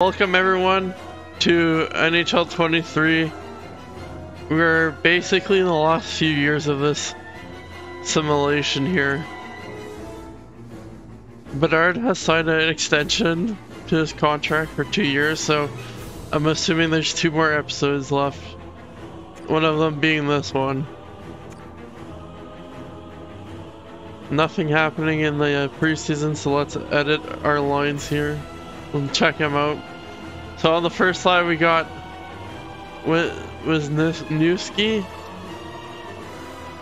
Welcome everyone to NHL 23. We're basically in the last few years of this simulation here. Bedard has signed an extension to his contract for two years, so I'm assuming there's two more episodes left. One of them being this one. Nothing happening in the preseason, so let's edit our lines here and check him out. So on the first slide we got was was Newski,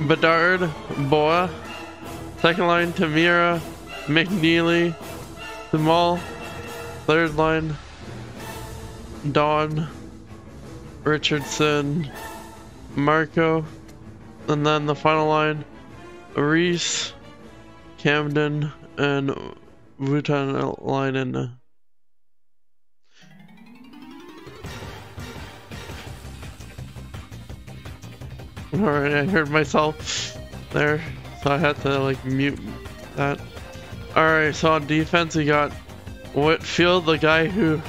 Bedard, Boa. Second line Tamira, McNeely, Jamal. Third line Don, Richardson, Marco, and then the final line Reese, Camden, and Vutalainen. Alright, I heard myself there, so I had to like mute that. Alright, so on defense we got Whitfield, the guy who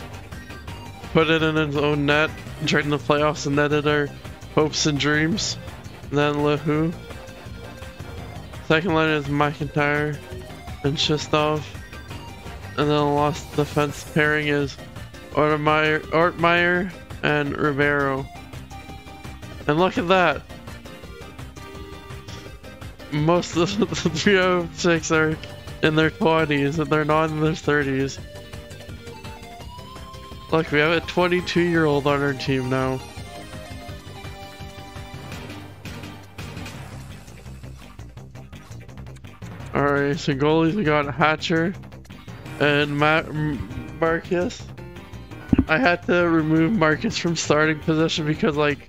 put it in his own net during the playoffs and netted our hopes and dreams. And then Lehu. Second line is McIntyre and Chistov. And then the last defense pairing is Ortmeyer, Ortmeyer and Rivero. And look at that most of the 306 are in their 20s and they're not in their 30s. Look, we have a 22 year old on our team now. Alright, so goalies we got Hatcher and Matt Marcus. I had to remove Marcus from starting position because like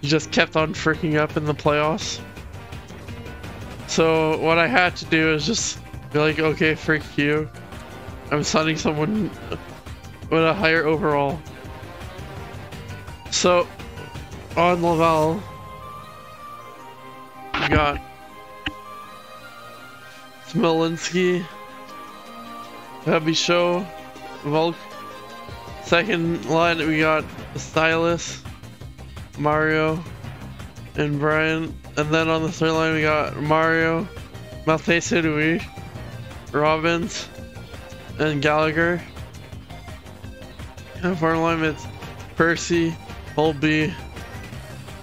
he just kept on freaking up in the playoffs. So what I had to do is just be like, okay, freak you. I'm signing someone with a higher overall. So on Laval, we got Smolinski, Heavy Show, Volk. Second line, we got Stylus, Mario, and Brian. And then on the third line, we got Mario, Maltese Louis, Robbins, and Gallagher. And for our line, it's Percy, Holby,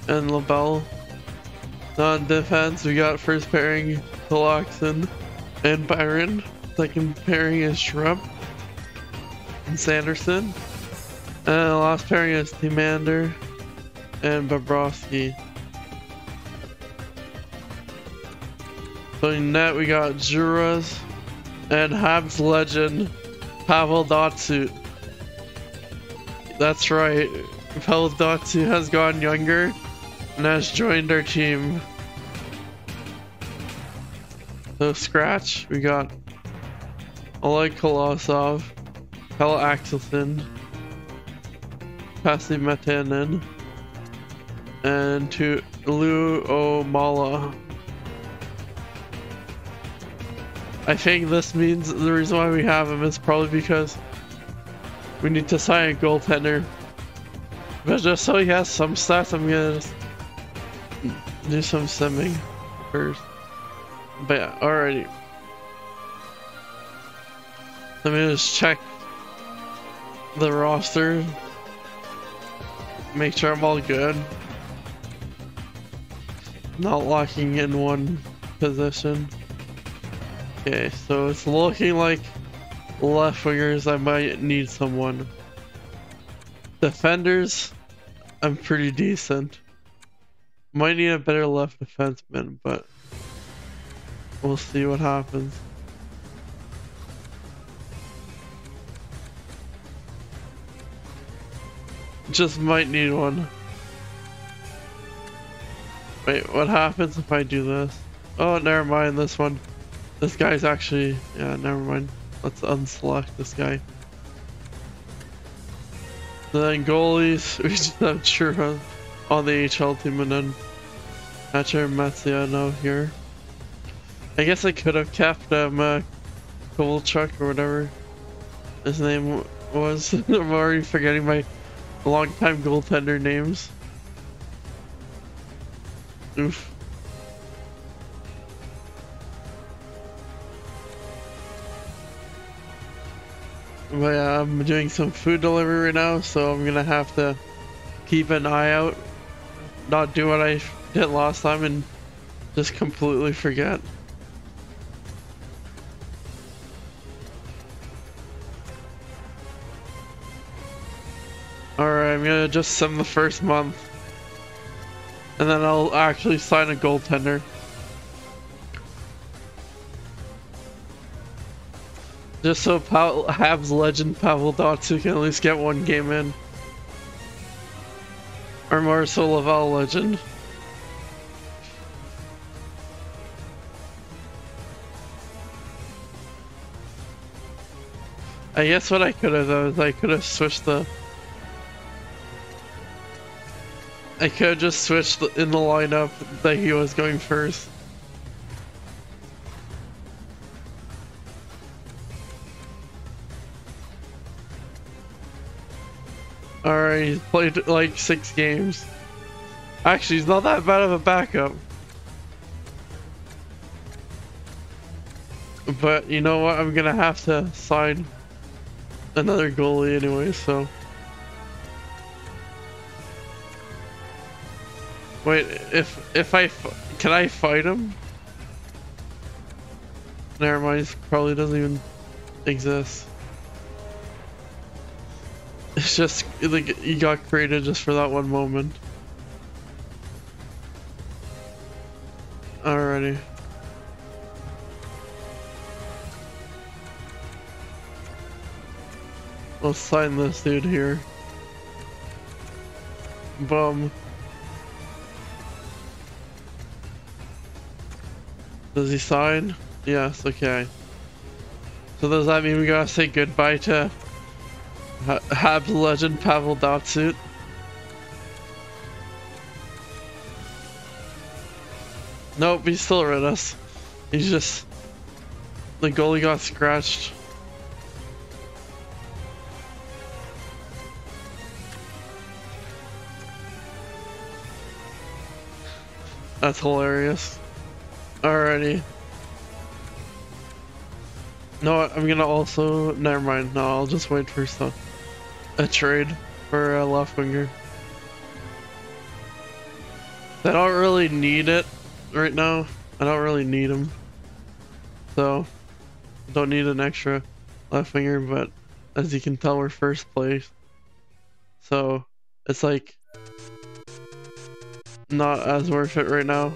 and LaBelle. On defense, we got first pairing Toloxen and Byron. Second pairing is Shrimp and Sanderson. And last pairing is Timander and Bobrovsky. So in net we got Juras and Habs legend Pavel Datsyuk. That's right, Pavel Datsyuk has gone younger and has joined our team. So scratch, we got Oleg Kolosov, Pella Axelson, Pasi Matanen, and to Lu Omala. I think this means the reason why we have him is probably because we need to sign a goaltender. But just so he has some stats, I'm gonna do some simming first. But yeah, alrighty. Let me just check the roster. Make sure I'm all good. Not locking in one position. Okay, so it's looking like left wingers I might need someone. Defenders, I'm pretty decent. Might need a better left defenseman, but we'll see what happens. Just might need one. Wait, what happens if I do this? Oh, never mind this one. This guy's actually, yeah, never mind. Let's unselect this guy. then goalies, we just have Chura on the HL team and then Hatcher Matsiano here. I guess I could have kept um, uh, Kovalchuk or whatever his name was. I'm already forgetting my long-time goaltender names. Oof. But yeah, I'm doing some food delivery right now, so I'm gonna have to keep an eye out, not do what I did last time and just completely forget. Alright, I'm gonna just send the first month. And then I'll actually sign a goaltender. Just so pa Habs legend Pavel Datsyuk can at least get one game in. Or Marcel Laval legend. I guess what I could have done is I could have switched the... I could have just switched in the lineup that he was going first. Alright, he's played like six games. Actually, he's not that bad of a backup. But you know what? I'm gonna have to sign another goalie anyway, so. Wait, if if I can I fight him? Never mind, he probably doesn't even exist. It's just like he got created just for that one moment. Alrighty. Let's sign this dude here. Bum. Does he sign? Yes, okay. So does that mean we gotta say goodbye to Habs legend Pavel Datsyuk. Nope, he's still with us. He's just... The goalie got scratched. That's hilarious. Alrighty. No, I'm gonna also... Never mind. No, I'll just wait for stuff a trade for a left winger. I don't really need it right now. I don't really need him. So, don't need an extra left winger, but as you can tell, we're first place. So, it's like not as worth it right now.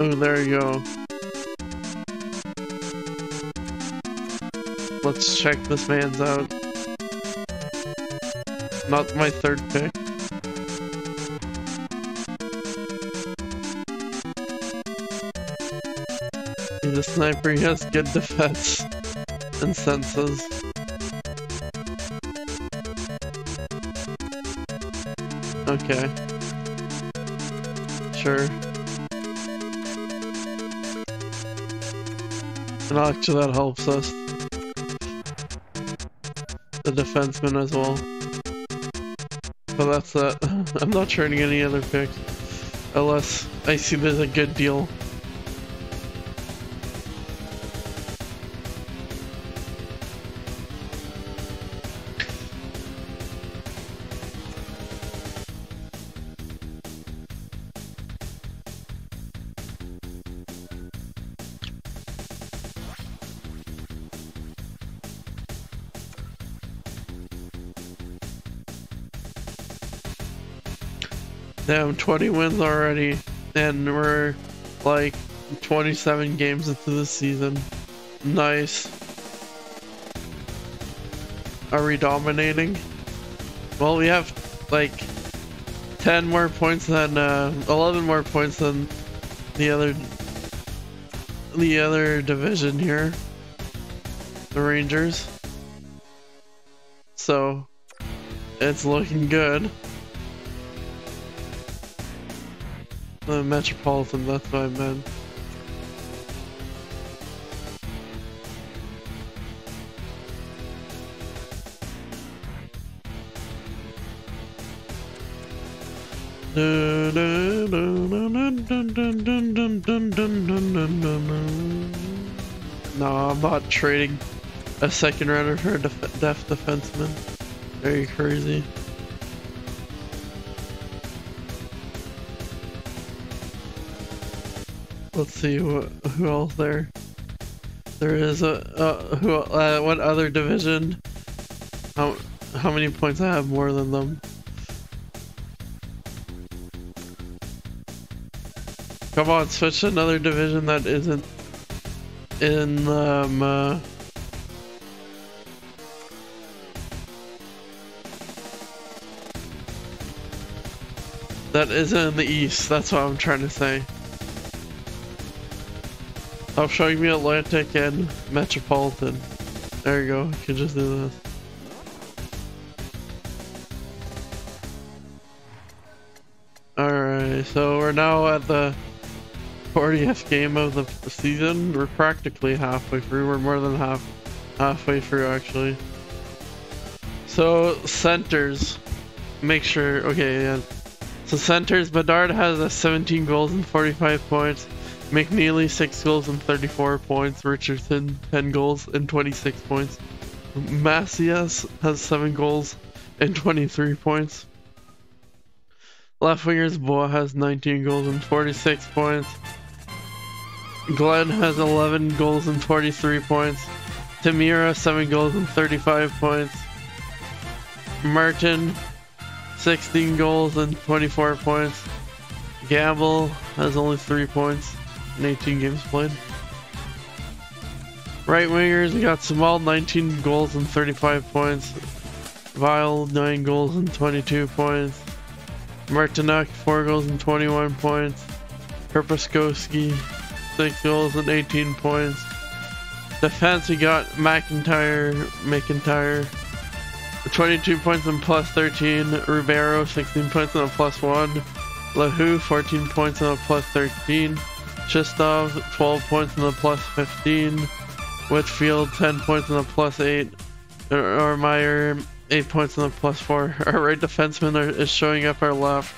Oh, there you go. Let's check this man's out. Not my third pick. The sniper, has good defense and senses. Okay. Sure. And actually that helps us. The defenseman as well. But that's it. I'm not trading any other picks. Unless I see there's a good deal. Damn, 20 wins already, and we're like 27 games into the season. Nice. Are we dominating? Well, we have like 10 more points than, uh, 11 more points than the other, the other division here. The Rangers. So, it's looking good. The Metropolitan, that's what I meant. No, I'm not trading a second rounder for a def def defenseman. Very crazy. Let's see who, who else there. There is a uh, who uh, what other division? How how many points I have more than them? Come on, switch to another division that isn't in um uh, that isn't in the east. That's what I'm trying to say. Stop showing me Atlantic and Metropolitan. There you go. You can just do this. Alright, so we're now at the 40th game of the season. We're practically halfway through. We're more than half halfway through actually. So centers, make sure. Okay, yeah. So centers, Bedard has a 17 goals and 45 points. McNeely 6 goals and 34 points. Richardson 10 goals and 26 points. Macias has 7 goals and 23 points. Left wingers Boa has 19 goals and 46 points. Glenn has 11 goals and 43 points. Tamira, 7 goals and 35 points. Martin, 16 goals and 24 points. Gamble has only 3 points in 18 games played. Right wingers, we got Samal, 19 goals and 35 points. Vile, 9 goals and 22 points. Martinek, 4 goals and 21 points. Perpuskowski, 6 goals and 18 points. Defense, we got McIntyre, McIntyre, 22 points and plus 13. Ribeiro, 16 points and a plus 1. Lahu, 14 points and a plus 13. Chistov, 12 points in the plus 15. Whitfield, 10 points in the plus 8. Er, or Meyer, 8 points in the plus 4. Our right defenseman are, is showing up our left.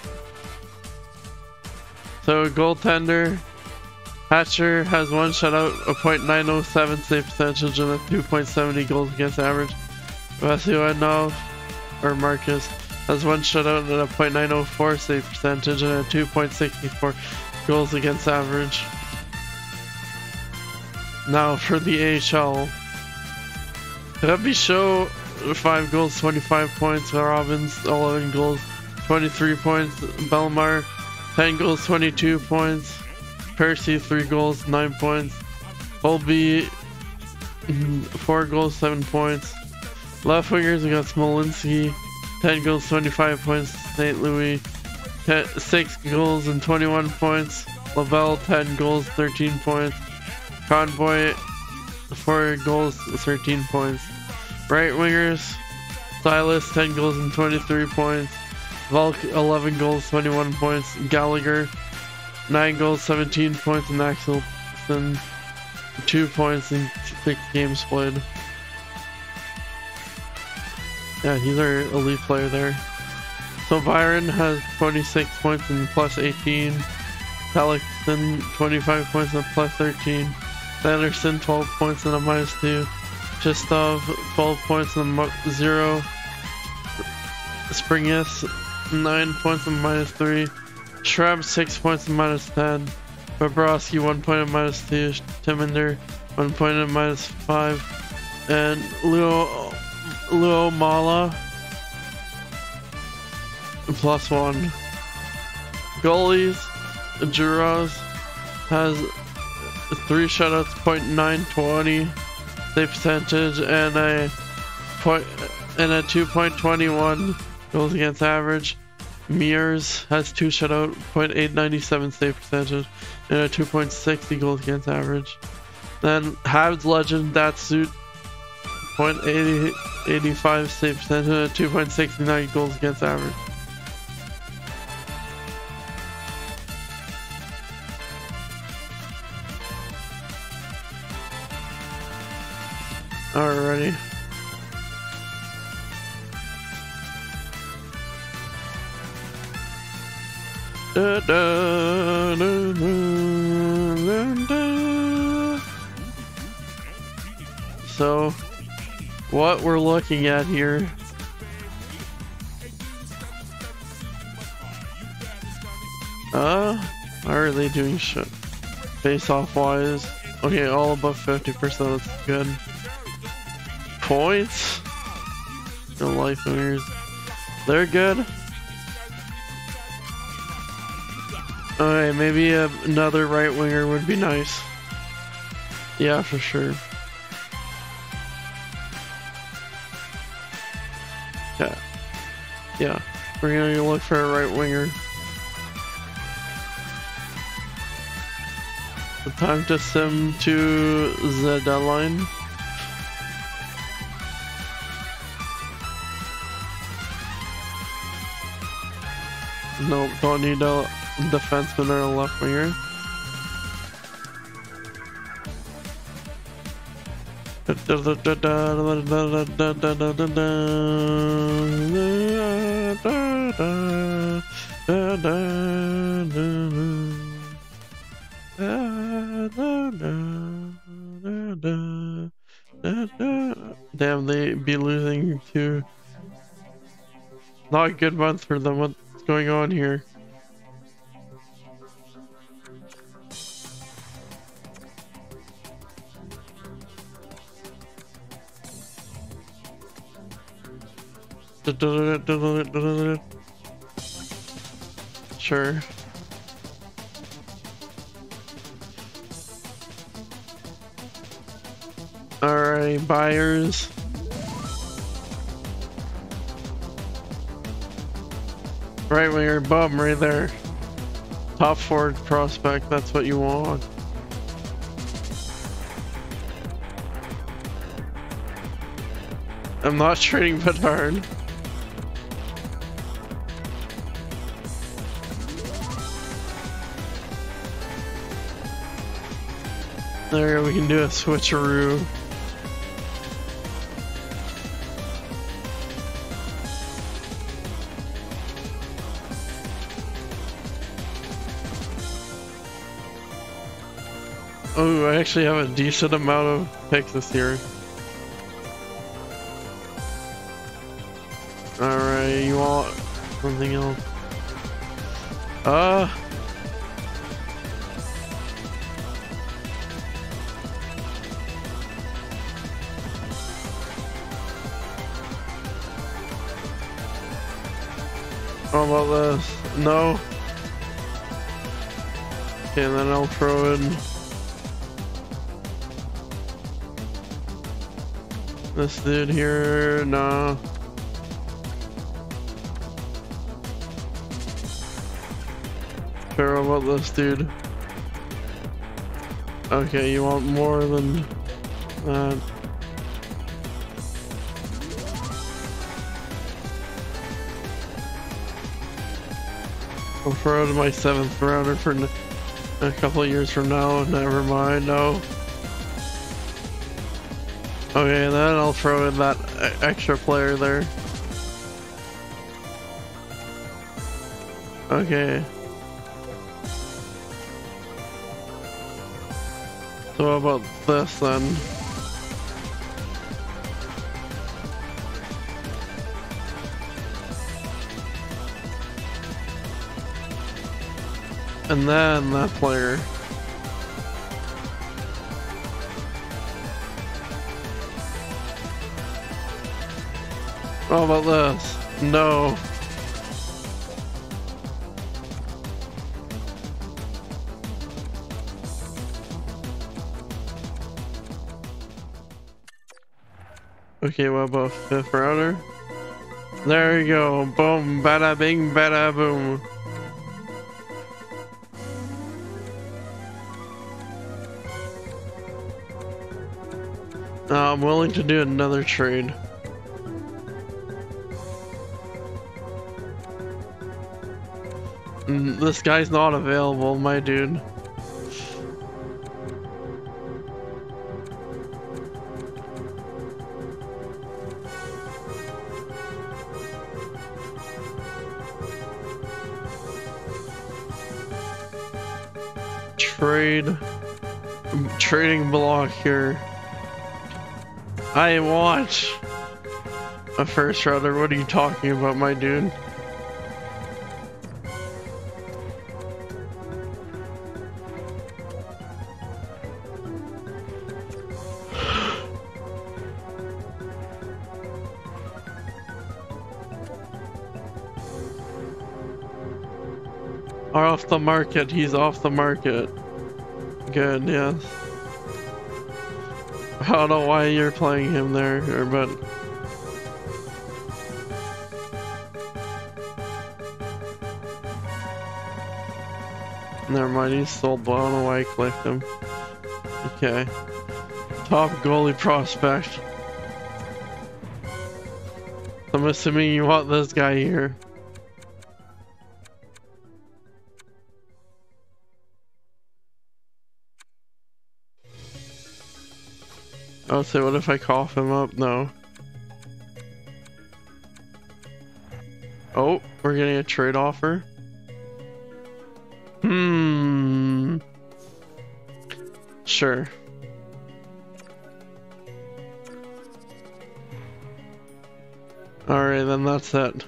So goaltender, Hatcher has one shutout, a .907 save percentage, and a 2.70 goals against average. Vasilyanov, or Marcus, has one shutout and a .904 save percentage and a 2.64 goals against average. Now for the AHL. Rabbi Show, 5 goals, 25 points. Robbins, 11 goals, 23 points. Belmar, 10 goals, 22 points. Percy, 3 goals, 9 points. Holby, 4 goals, 7 points. Left wingers, we got Smolinski, 10 goals, 25 points. St. Louis, 10, 6 goals and 21 points. Lavelle, 10 goals, 13 points. Convoy, 4 goals, 13 points. Right wingers, Silas, 10 goals and 23 points. Volk, 11 goals, 21 points. Gallagher, 9 goals, 17 points, and Axelson, 2 points in 6 games played. Yeah, he's our elite player there. So Byron has 26 points and plus 18. Pelixon, 25 points and plus 13. Sanderson, 12 points and a minus 2. Chistov, 12 points and a 0. Springus, 9 points and minus 3. Shrab 6 points and minus 10. Bobrovsky 1 point and minus 2. Timinder 1 point and minus 5. And Leo, Leo Mala plus 1. Goalies, Juros has 3 shutouts, point nine twenty save percentage, and a point and a 2.21 goals against average. Mears has two shutout, 0.897 save percentage, and a 2.60 goals against average. Then Habs legend Datsyuk, 0.85 save percentage, and a 2.69 goals against average. Alrighty. Da, da, da. So, what we're looking at here Uh, how are they doing shit? Face off wise. Okay, all above 50%, that's good. Points? No life winners. They're good. Alright, maybe a, another right winger would be nice. Yeah, for sure. Yeah. Yeah. We're gonna look for a right winger. The time to sim to the deadline. No, don't need a defenseman or a left winger. Damn, they be losing to not a good month for them. Going on here? Sure. Alright, buyers. Right winger, bum right there. Top forward prospect, that's what you want. I'm not trading Bedard. There, we can do a switcheroo. Oh, I actually have a decent amount of picks this year. Alright, you want something else? Uh... How about this? No? Okay, then I'll throw in... This dude here, nah. Sure about this dude. Okay, you want more than that. I'll throw out my seventh rounder for a couple years from now. Never mind, no. Okay, then I'll throw in that extra player there. Okay. So about this then? And then that player. How about this? No. Okay, what about fifth router? There you go. Boom, bada bing, bada boom. Uh, I'm willing to do another trade. this guy's not available, my dude. Trade. Trading block here. I want a first rounder. What are you talking about, my dude? The market. He's off the market. Good, yes. I don't know why you're playing him there, but... Never mind, he's know why I clicked him. Okay. Top goalie prospect. I'm assuming you want this guy here. Oh, so what if I cough him up? No. Oh, we're getting a trade offer. Hmm. Sure. Alright, then that's it.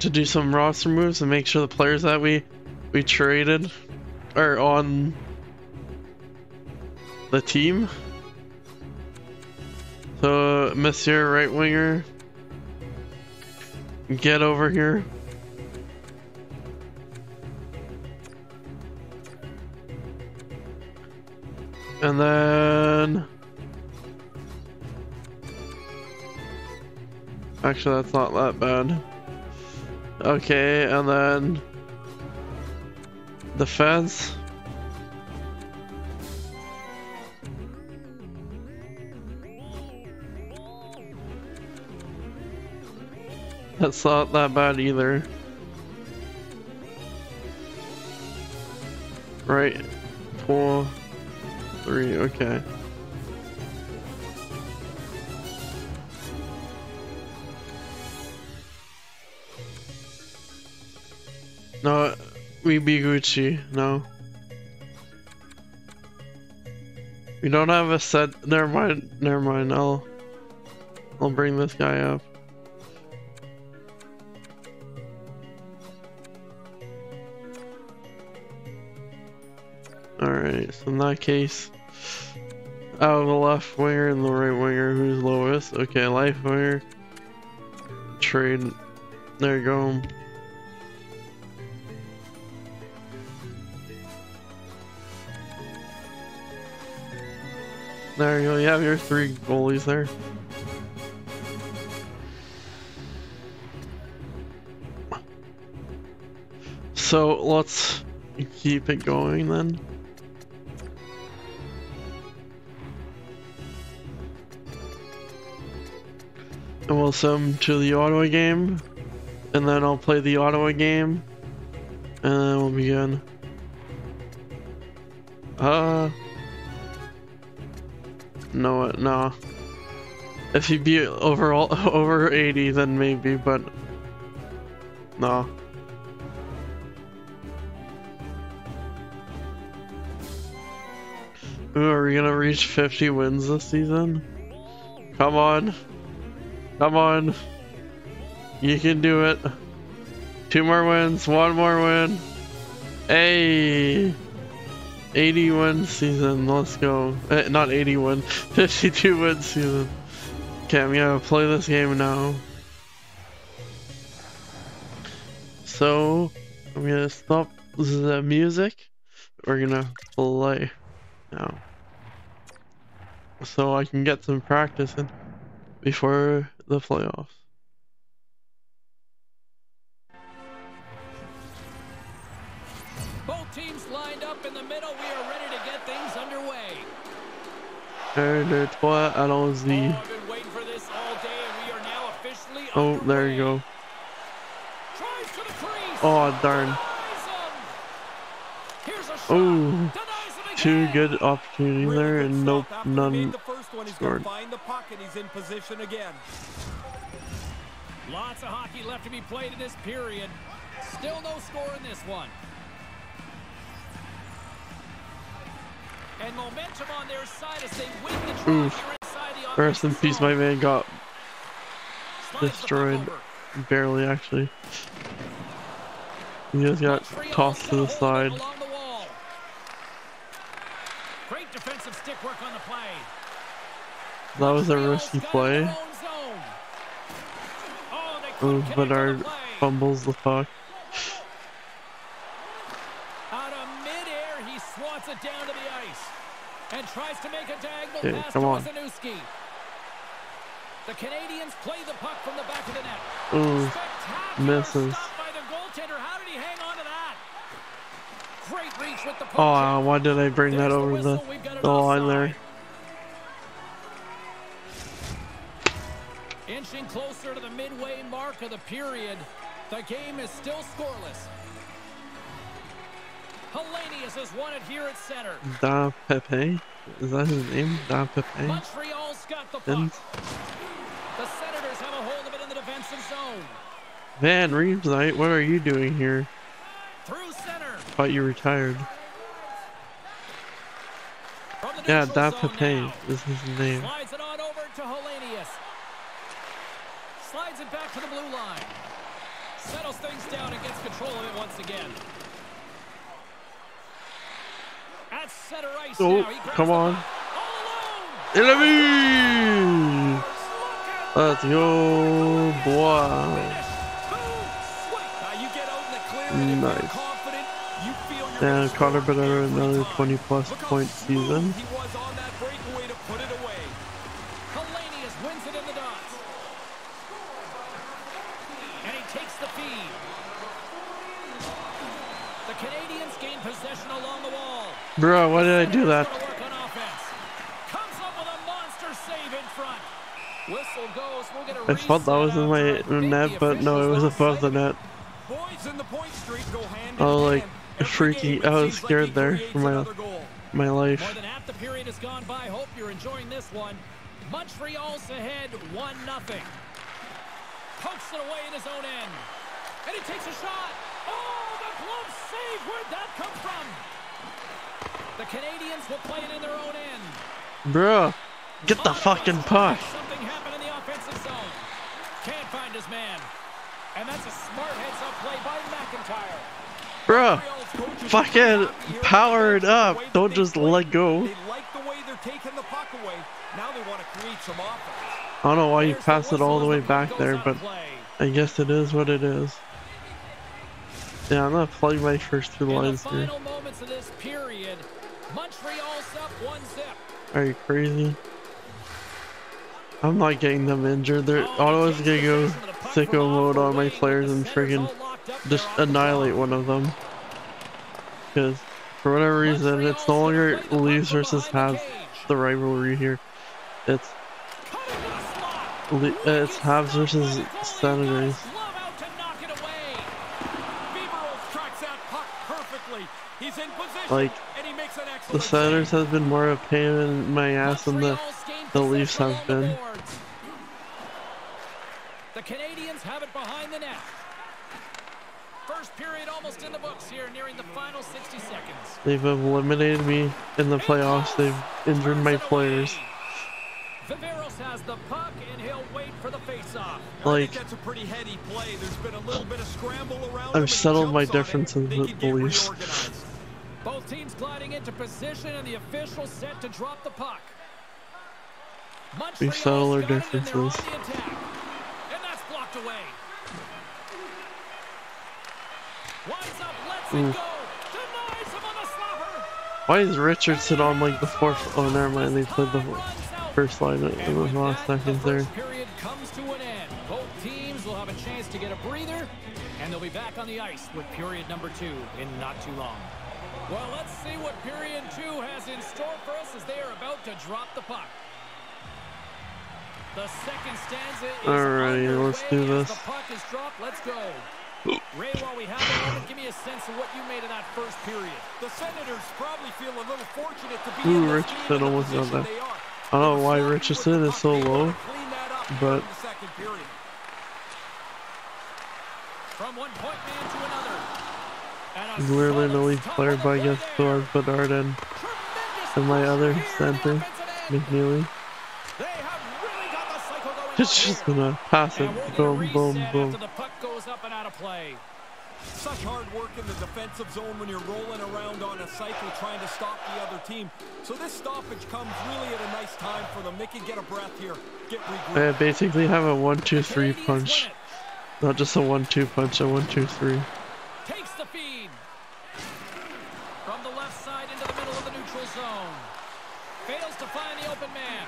To do some roster moves and make sure the players that we we traded are on the team. So Monsieur right winger, get over here. And then Actually, that's not that bad. Okay, and then... The fence. That's not that bad either. Right. Four, three, okay. We be Gucci. No. We don't have a set. Never mind. Never mind. I'll. I'll bring this guy up. Alright, so in that case, out of the left winger and the right winger, who's lowest? Okay, life winger. Trade. There you go. There you have your three goalies there. So let's keep it going then. And we'll send to the Ottawa game. And then I'll play the Ottawa game. And then we'll begin. Uh... No, no. If he be overall over 80, then maybe, but no. Ooh, are we gonna reach 50 wins this season? Come on. Come on. You can do it. Two more wins, one more win. Hey! 81 season, let's go. Eh, not 81, 52 win season. Okay, I'm gonna play this game now. So, I'm gonna stop the music. We're gonna play now. So I can get some practice in before the playoffs. Un, deux, trois, allons-y. Oh, there you go. Tries to the crease. Oh, darn. Denies him. Here's a shot. Oh, two good opportunities there, and nope, After he made none. the first one, he's scored. find the puck he's in position again. Lots of hockey left to be played in this period. Still no score in this one. And momentum on their side as they win the Oof. here inside the Rest in peace, my man got Slides the puck destroyed. barely actually. He just got tossed to the hold of it side. along the wall. Great defensive stick work on the play. That was a risky got it in play. their own zone. Oh, they couldn't connect on the Bedard fumbles the puck. Out of midair, he swats it down to the and tries to make a diagonal pass come to on. Wasanewski. The Canadiens play the puck from the back of the net. Ooh, Spectacular misses. stop by the goaltender. How did he hang on to that? Great reach with the puck. oh, uh, why did I bring that There's the over the, whistle. We've got an the line there? Inching closer to the midway mark of the period. The game is still scoreless. Hellenius has won it here at center. Da Pepe? Is that his name? Da Pepe? Montreal's got the puck. The Senators have a hold of it in the defensive zone. Van Riemsdyk, what are you doing here? Through center. Thought you retired. Yeah, Da Pepe now. is his name. Slides it on over to Hellenius. Slides it back to the blue line. Settles things down and gets control of it once again. At center ice Oh, come on. puck. All alone. Enemy! Look at Let's go, boy. finish. Boom. Sweet. Now you get out in the clear and if you're Nice. confident, you feel you're Yeah, gonna score Connor Bedard another 20 plus point season. Bro, why did I do that? gonna work on offense. Comes up with a monster save in front. Whistle goes. We'll get a I thought that was in my reset after I think net, but no, it was above the sight of it. net. Boys in the point streak go hand oh, I was like freaky- I was scared there for my- My life. More than half the period has gone by. Hope you're enjoying this one. Montreal's ahead, 1 nothing. Pokes it away in his own end. And he takes a shot. Oh, the glove save. Where'd that come from? Canadiens will play it in their own end. Bro, get the fucking puck. Something happened in the offensive zone. Can't find his man. And that's a smart heads-up play by McIntyre. Bro, Montreal's coaches are fucking power it up. Don't just let go. Like the way they're taking the puck away. Now they want to create some offense. I don't know why you passed it all the way back there, but. I guess it is what it is. Yeah, I'm gonna play my first two lines here. final moments of this period, Montreal's up one zip. Are you crazy? I'm not getting them injured. They're always gonna go sicko mode on my players and friggin' just annihilate one of them. Because for whatever reason, it's no longer Leafs versus Habs. the rivalry here. It's uh, it's Habs versus Senators. Like, and he makes an The Senators save. has been more of a pain in my ass than the the Leafs have been. The Canadiens have it behind the net. First period almost in the books here, nearing the final 60 seconds. They've eliminated me in the playoffs. They've injured my players. Viveros has the puck and he'll wait for the face-off. Like, that's a pretty heady play. There's been a little bit of scramble around I've settled my jumps on it, differences thinking with to Both teams gliding into position and the official set to drop the puck. We settle our Montreal's got it, and they're on differences. attack. And that's blocked away. Winds up, lets Ooh. it go. Denies him on the slapper. Why is Richardson on like the fourth? Oh, never mind. They played the first line in the last seconds the there. period comes to an end. Both teams will have a chance to get a breather, and they'll be back on the ice with period number two in not too long. Well, let's see what period two has in store for us as they are about to drop the puck. The second stanza is Alrighty, let's do this. The puck is dropped. Let's go. Ray, while we have a moment, give me a sense of what you made of that first period. The Senators probably feel a little fortunate to be Ooh, in this Richardson game almost got that. I don't know why Richardson is so low, wanna clean that up but- in the second period. From one point man to another. Literally the only player by against. Thor Bedard and and my other here in the center. McNeely. They have really got the cycle going It's just gonna pass it. And we'll get a Boom, boom, boom. the puck goes up and out of play. Such hard work in the defensive zone when you're rolling around on a cycle trying to stop the other team. So this stoppage comes really at a nice time for them. They can get a breath here, get regrouped. I basically have a one, two, three punch. Not just a one, two punch, a one, two, three. Takes the feed. From the left side into the middle of the neutral zone. Fails to find the open man.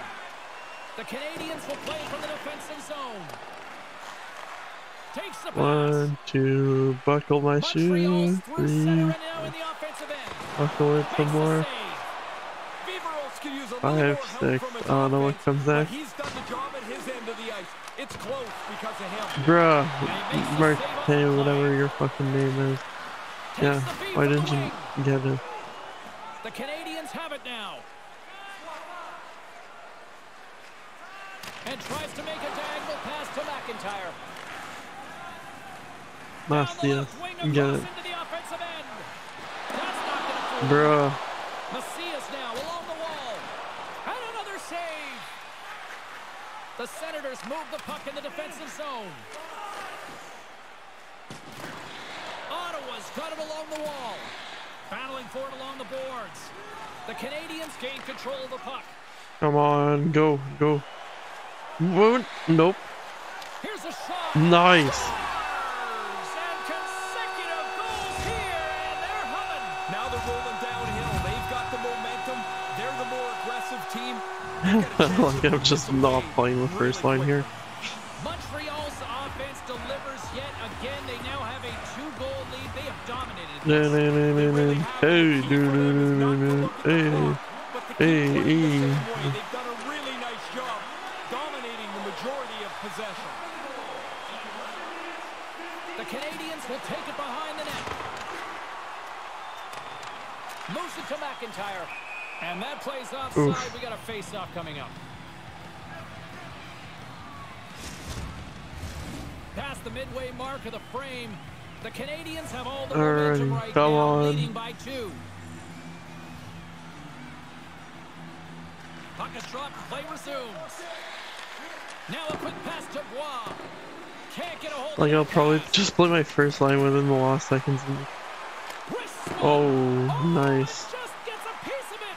The Canadiens will play from the defensive zone. Takes the. One, two, buckle my shoe. Three, and now in the offensive end. buckle it some more. Beaveros save. could use a little Five, six, from his I don't know what comes next. He's done the job at his end of the ice. It's close because of him. Bruh, And he makes the Mark save on Tay, the play. whatever your fucking name is. Yeah, why didn't you get it? The Canadiens have it now. And tries to make a diagonal pass to McIntyre. Macias, get it. into the offensive end. That's not gonna fool him. Bruh, Macias now along the wall. And another save. The Senators move the puck in the defensive zone. Ottawa's got it along the wall. Battling for it along the boards. The Canadiens gain control of the puck. come on, go, go. Won't, nope, Here's a shot. nice. And consecutive goals here, and they're humming. Now they're rolling downhill. They've got the momentum. They're the more aggressive team. They get a chance like I'm just not playing the first line here. Montreal's offense delivers yet again. They now have a two-goal lead. They have dominated. Na, this. na, na, They na, really na. have Hey, the key do, for do, them is do, not to do, look at the Hey, clock, but to keep hey, playing the hey. same way. They've done a really nice job dominating the majority of possession. The Canadiens will take it behind the net. Moves it to McIntyre. And that plays offside. Oof. We got a face-off coming up. Past the midway mark of the frame, the Canadiens have all the momentum right come now, on. leading by two. Puck is dropped, play resumes. Now a quick pass to Bois. Can't get a hold Like I'll probably just play my first line within the last seconds. Oh, nice. Just gets a piece of it.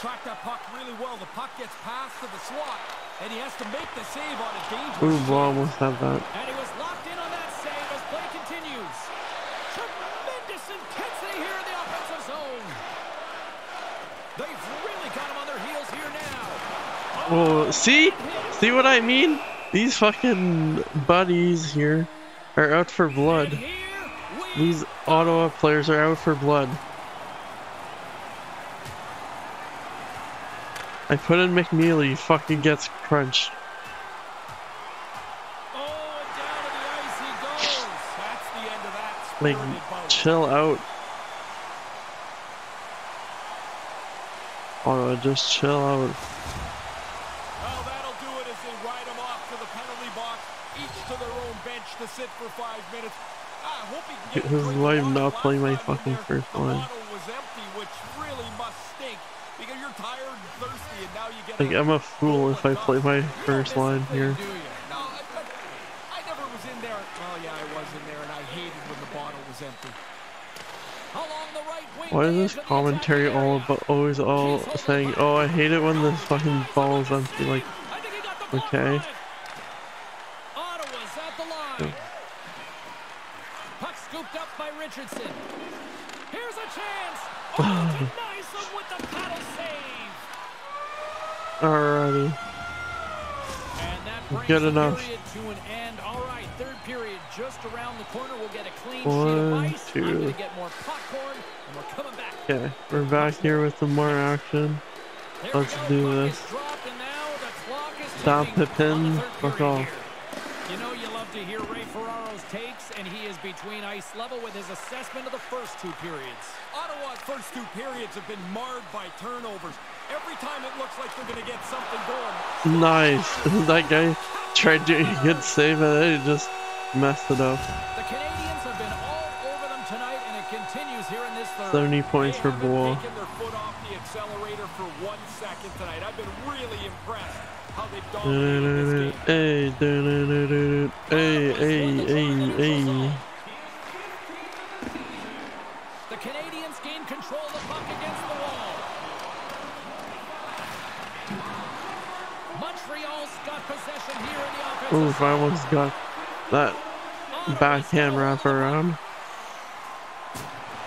Track that puck really well. The puck gets passed to the slot, and he has to make the save on a dangerous Ooh, shot. almost had that. And he was locked in on that save as play continues. Tremendous intensity here in the offensive zone. They've really got him on their heels here now. Oh, see? See what I mean? These fucking buddies here are out for blood. These Ottawa players are out for blood. I put in McNeely, fucking gets crunched. Oh, and down to the ice he goes. That's the end of that Like, chill out. Ottawa, just chill out. Well, that'll do it as they ride him off to the penalty box, each to their own bench to sit for five minutes. Ah, I hope he can get a This is why I'm not playing my Last time in fucking first the line. bottle was empty, which really must stink because you're tired and thirsty, and now you get Like, I'm a fool if I play my first line here. Do you? No, I, never was in there. Well, yeah, I was in there, and I hated when the bottle was empty. along the right. Why is this commentary all about always all saying, oh, I hate it when the fucking ball is empty? Like, I think he got the block okay. Ottawa's at the line. Puck scooped up by Richardson. Here's a chance. Oh, denies him with the paddle save. Alrighty. And that brings Good the enough. period to an end. All right, third period just around the corner. We'll get a clean sheet One, of ice. I'm two. going to get more popcorn, and we're coming back. Okay, we're back here with some more action. There Let's do Puck this. Is dropped, and now the clock Stop the pin. Fuck off. You know you love to hear Ray Ferraro's takes, and he is between ice level with his assessment of the first two periods. Ottawa's first two periods have been marred by turnovers. Every time it looks like they're going to get something going. Nice. that guy tried doing a good save and then he just messed it up. The Canadiens have been all over them tonight, and it continues here in this third. 70 points They for taken their foot off the accelerator for one second tonight. I've been really impressed how they've dominated this game. Hey, du-du-du-du-du. hey, hey, hey, hey. The Canadiens gain control of the puck against the wall. Montreal's got possession here in the offensive Oof, I almost got that backhand wrap around.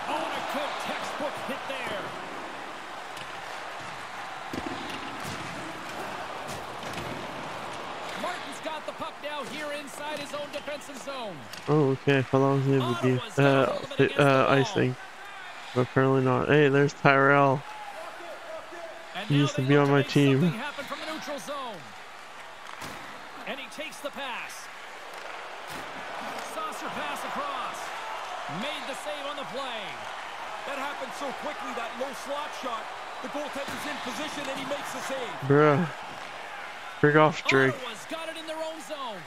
Oh, and a good textbook hit there. Martin's got the puck now here inside his own defensive zone. Oh, okay, I thought that was able to be uh, uh, icing. But apparently not. Hey, there's Tyrell. He used to be on my team. something happen from the neutral zone. And he takes the pass. Saucer pass across. Made the save on the play. That happened so quickly, that low slot shot. The goaltender's in position and he makes the save. Bruh. Break off, oh, Drake. Ottawa's got it in their own zone.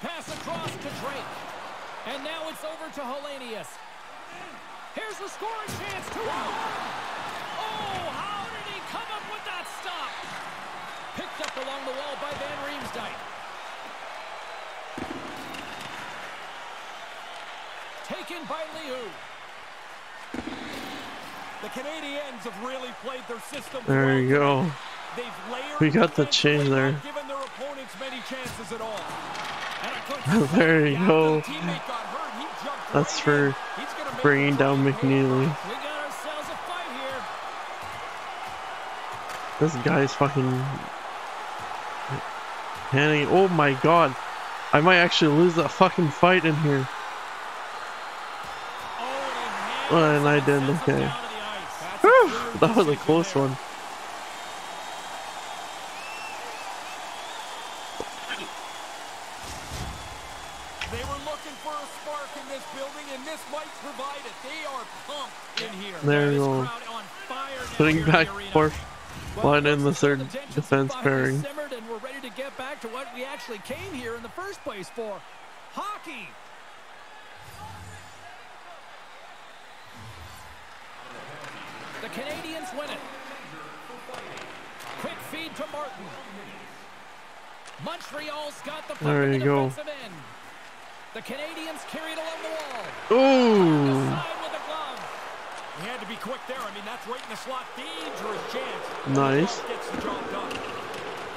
Pass across to Drake. And now it's over to Hellenius. Here's the scoring chance. One. Oh, how did he come up with that stop? Picked up along the wall by Van Riemsdyk. Taken by Liu. The Canadiens have really played their system. There you go. We got the change there. given their opponents many chances at all. And There you go. the teammate got hurt. He That's for. Bringing down. McNeely. We got ourselves a fight here. This guy's fucking panning. Oh my god. I might actually lose that fucking fight in here. Oh, and I didn't, okay. That was a close one. They were looking for a spark in this building, and this might provide it. They are pumped in here. There you go. Putting back fourth line in the third defense pairing. Simmered and we're ready to get back to what we actually came here in the first place for. Hockey. Canadiens win it. Quick feed to Martin. Montreal's got the puck There in the you go. end. The Canadiens carry it along the wall. Ooh. Side with a glove. He had to be quick there. I mean, that's right in the slot. Dangerous chance. Nice. Gets the job done.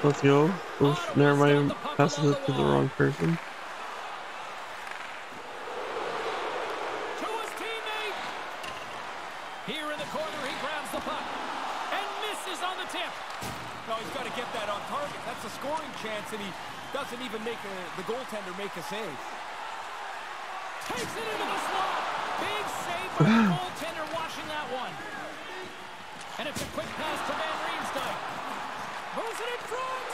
Let's go. Oof, never mind. Passes it to the wrong person. to his teammate. Here in the corner, he grabs the puck and misses on the tip. No, he's got to get that on target. That's a scoring chance, and he doesn't even make a, the goaltender make a save. Takes it into the slot. Big save by the goaltender watching that one. And it's a quick pass to Van Riemsdyk. Moves it in front.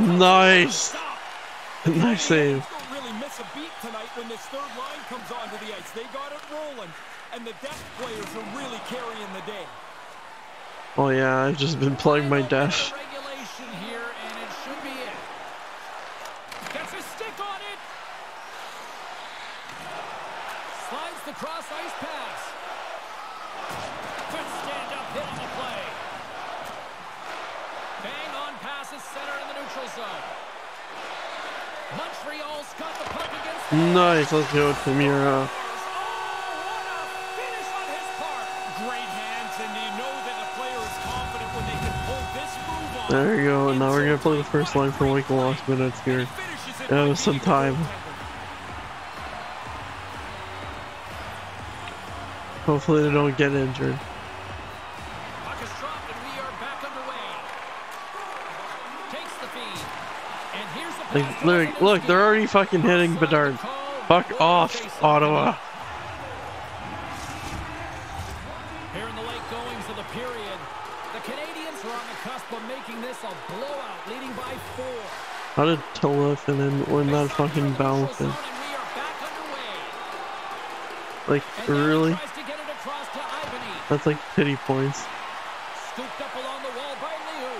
Oh, Nice. nice save. Don't really miss a beat tonight when this third line comes onto the ice. They got it rolling, and the depth players are really carrying the day. Oh yeah, I've just been playing my dash. Regulation here, and it should be it. Gets a stick on it. Slides the cross ice pass. Good stand up hit on the play. Bang on passes center in the neutral zone. Montreal's got the puck against Nice, let's go, Tamira. Oh, what a finish on his part. Great hands, and you know that a player is confident when they can pull this move off. There you go. Now we're gonna play the first line for like the last minutes here. Yeah, some time. Hopefully they don't get injured. Puck is dropped and we are back underway. Takes the feed. And here's the Like, look, look, they're already fucking hitting Bedard. Fuck off. Ottawa. Here in the late goings of the period, the Canadiens are on the cusp but making this a blowout, leading by four. How did Tilla and then win that fucking battle? And we are back underway. Like, And now he really? tries to get it across to Ivany. That's like pity points. Scooped up along the wall by Liu.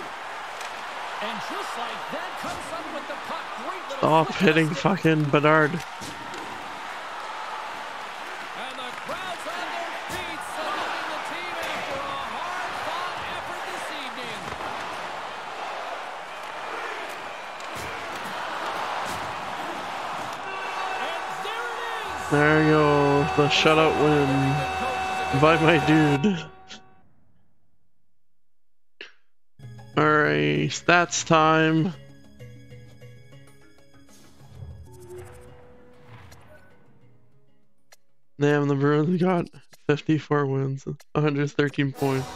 And just like that comes up with the puck. Great Stop hitting fucking Bedard. And the crowd's on their feet, saluting the team after a hard-fought effort this evening. And there it is. There you go. The shutout win by my dude. Alright, stats time. Damn, the Bruins got 54 wins, 113 points.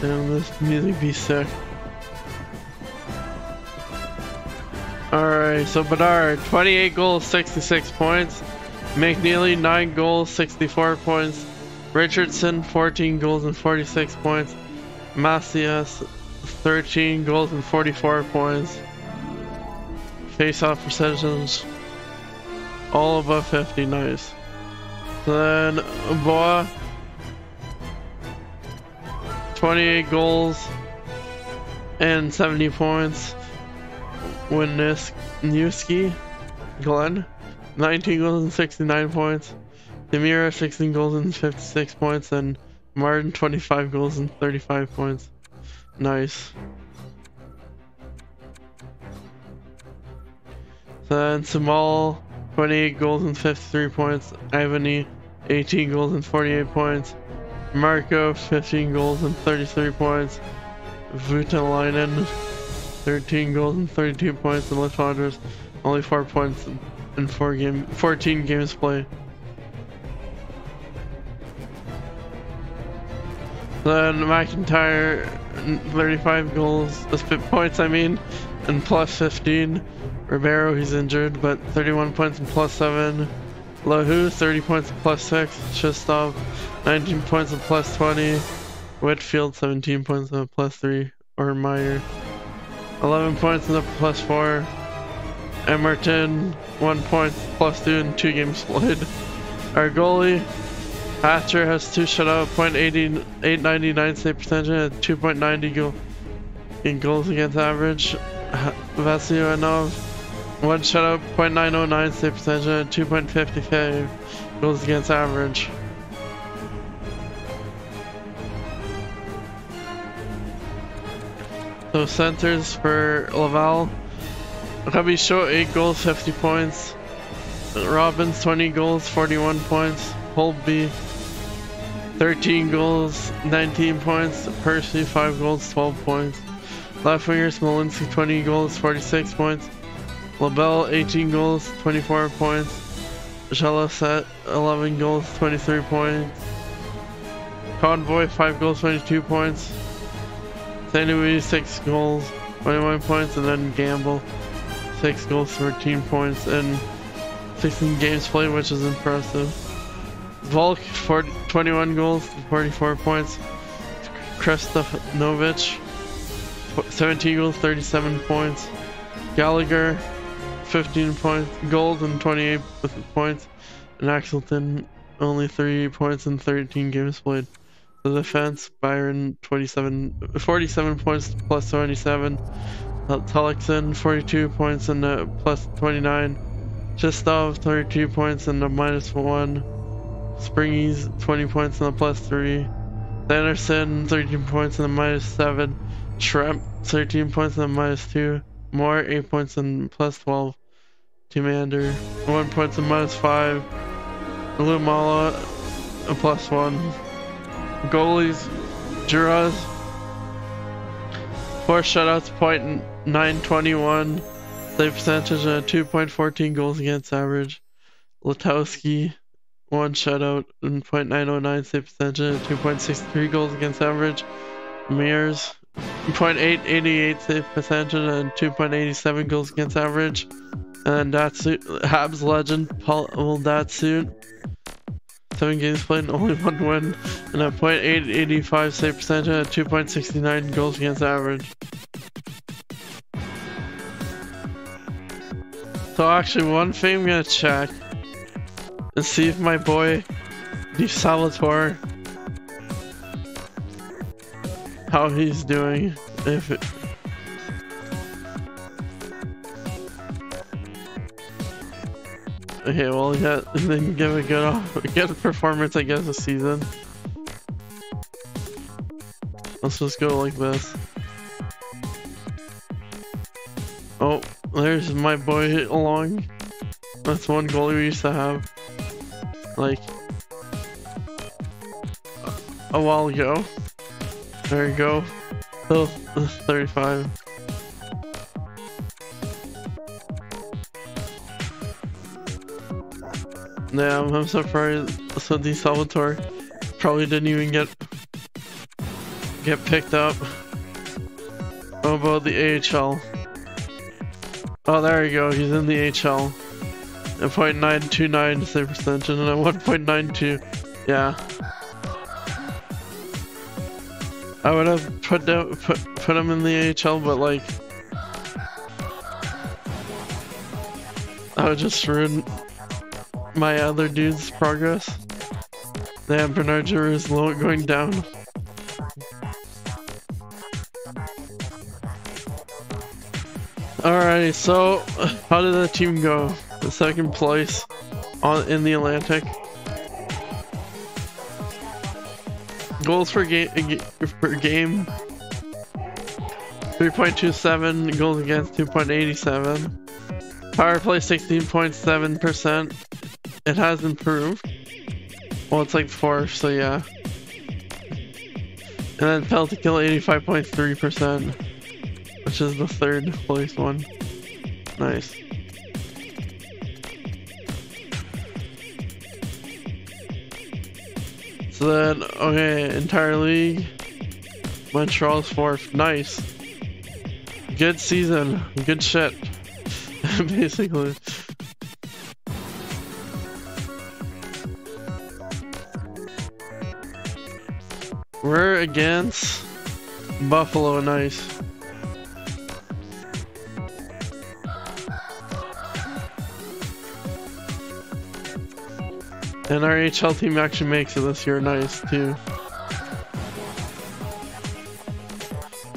Damn, this music be sick. Alright, so Bedard, 28 goals, 66 points. McNeely, 9 goals, 64 points. Richardson, 14 goals and 46 points. Macias, 13 goals and 44 points. Face-off percentages, all above 50, nice. Then, Boa, 28 goals and 70 points. Wisniewski, Glenn, 19 goals and 69 points. Demira, 16 goals and 56 points. And Martin, 25 goals and 35 points. Nice. Then Samal, 28 goals and 53 points. Ivany, 18 goals and 48 points. Marco, 15 goals and 33 points. Vutalainen, 13 goals and 32 points. And Lefonders, only 4 points in four game, 14 games played. Then McIntyre, 35 goals, points I mean, and plus 15. Ribeiro, he's injured, but 31 points and plus 7. Lahu, 30 points and plus 6. Chistov, 19 points and plus 20. Whitfield, 17 points and plus 3. Or Meyer, 11 points in the plus 4. Emerton, 1 point plus 2 in 2 games played. Our goalie, Hatcher has 2 shutout, .80 .899 save percentage, and 2.90 goal in goals against average. Vasilyanov, 1 shutout, .909 save percentage, and 2.55 goals against average. So centers for Laval. Show 8 goals, 50 points. Robbins 20 goals, 41 points. Holtby 13 goals, 19 points. Percy 5 goals, 12 points. Left winger Smolinski 20 goals, 46 points. LaBelle 18 goals, 24 points. Jella set 11 goals, 23 points. Convoy 5 goals, 22 points. Louis 6 goals, 21 points, and then Gamble 6 goals, 13 points, and 16 games played, which is impressive. Volk 40, 21 goals, 44 points. Krestanovich 17 goals, 37 points. Gallagher 15 points, goals and 28 points. And Axelton only 3 points in 13 games played. The defense, Byron 27, 47 points plus 27. Uh, Telexon 42 points and a plus 29. Chistov 32 points and a minus 1. Springies 20 points and a plus 3. Anderson 13 points and a minus 7. Shrimp 13 points and a minus 2. Moore 8 points and plus 12. Commander 1 points and minus 5. Lumala a plus 1. Goalies Juras 4 shutouts, point 921. Save percentage and 2.14 goals against average. Latowski, 1 shutout and .909 save percentage and 2.63 goals against average. Mears, .888 save percentage and 2.87 goals against average. And that's Habs legend Pavel Datsyuk. Seven games played, only one win, and a .885 save percentage and 2.69 goals against average. So actually, one thing I'm gonna check and see if my boy Di Salvatore how he's doing. If Okay, well, yeah, then give a good, a good performance, I guess, this season. Let's just go like this. Oh, there's my boy along. That's one goalie we used to have. Like, a while ago. There you go. Oh, 35. Yeah, I'm, surprised. Di Salvatore probably didn't even get get picked up. How about the AHL? Oh, there you go. He's in the AHL. A .929 save percentage and a 1.92. Yeah. I would have put down, put put him in the AHL, but like I was just ruin my other dude's progress. Damn, Bernard Giroux is going down. Alrighty, so how did the team go? The second place on in the Atlantic. Goals per game per game 3.27 goals against 2.87 power play 16.7% it has improved. Well, it's like four, so yeah. And then penalty kill 85.3%, which is the third place one. Nice. So then, okay, entire league. Montreal's fourth. Nice. Good season. Good shit. Basically. We're against Buffalo Nice. And our HL team actually makes it this year nice too.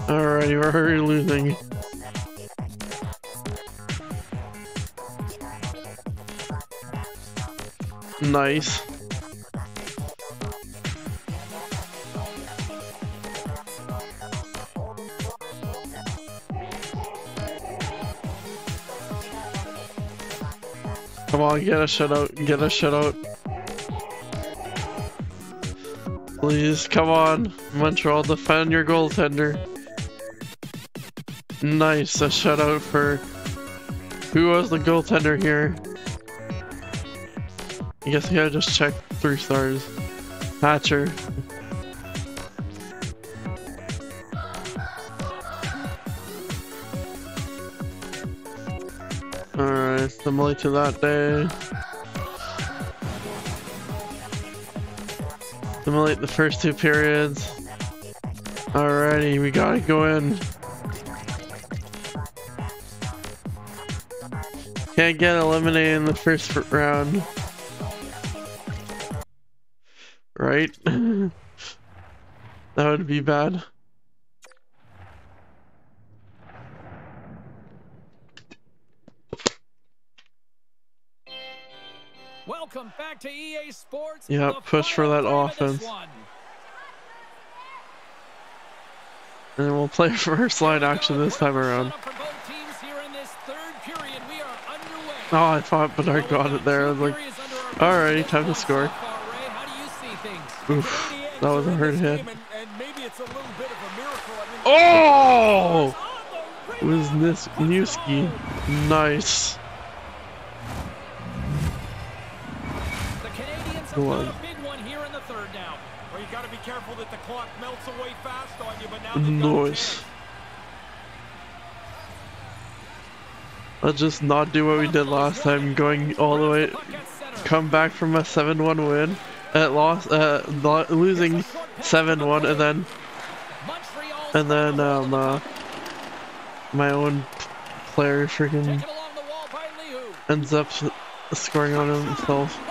Alrighty, we're already losing. Nice. Come on, get a shutout, get a shutout. Please, come on. Montreal, defend your goaltender. Nice, a shutout for... Who was the goaltender here? I guess I gotta just check three stars. Hatcher. Similar to that day. Simulate the first two periods. Alrighty, we gotta go in. Can't get eliminated in the first round. Right? that would be bad. To EA Sports. Yeah, push for that offense. And we'll play first line action this time around. Oh, I thought Bedard got it there. I was like, alright, time to score. Oof, that was a hurt hit. Oh! It was Wisniewski. Nice. Let's fast on. Nice. Let's just not do what we did last time, going all the way, come back from a 7-1 win, at loss, uh, lo losing 7-1, and then, and then, um, uh, my own player freaking ends up scoring on himself.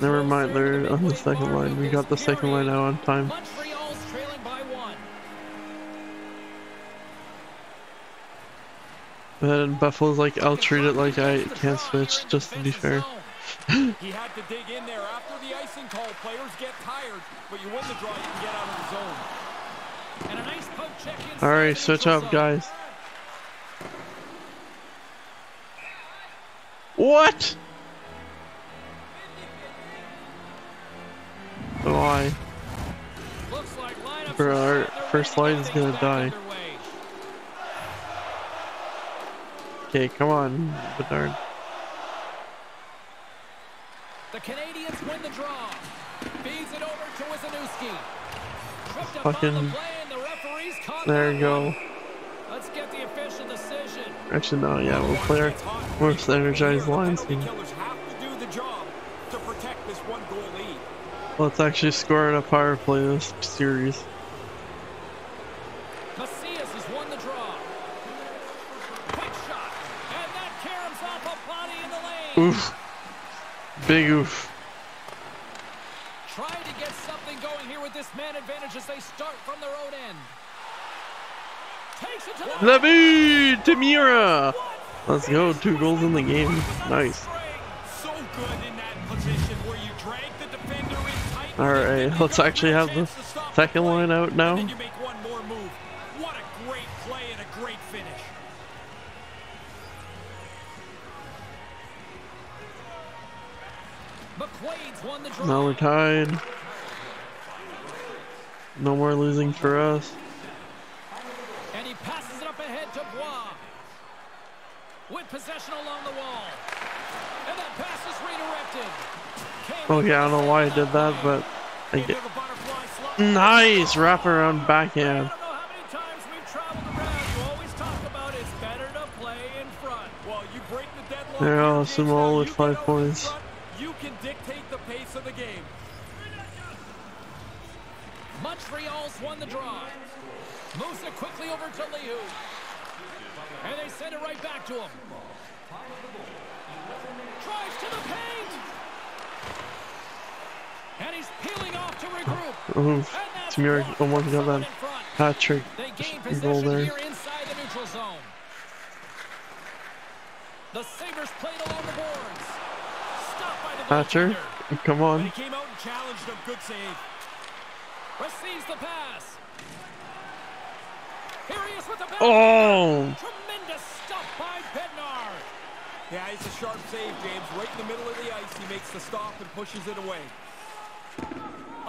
Never mind, they're on the second line. We got the second line out on time. And Buffalo's like, I'll treat it like I can't switch, just to be fair. he had to dig in there after the icing call. Players get tired, but you win the draw, you can get out of the zone. And a nice poke check All right, switch up, guys. What? Why? Bro, our first line is gonna die. Okay, come on, Bedard. The Canadiens win the draw. Feeds it over to Wisniewski. Fucking. The there you go. Let's get the official decision. Actually, no, yeah, we'll play our most energized lines. Let's actually score in a power play this series. cassius has won the Oof. Big oof. Trying to get something going here with this man advantage as they start from their own end. Takes it to Levy Tamira. Let's go. Two goals in the game. Nice. All right, let's actually have the second line out now. Now we're tied. No more losing for us. And he passes it up ahead to Bois. With possession along the wall. And that pass is yeah, I don't know why I did that, but I get nice wraparound backhand. There Yeah, Sumo with five points. You can dictate the pace of the game. Montreal's won the draw. Moves it quickly over to Liu. And they send it right back to him. Drives to the paint. And he's peeling off to regroup. Oh, Tamir almost got that hat trick goal there. The Sabres played along the boards. Hatcher, come on. He came out and challenged him. Good save. Receives the pass. Here he is with the Oh! Tremendous stop by Bednar. Yeah, it's a sharp save, James. Right in the middle of the ice, he makes the stop and pushes it away.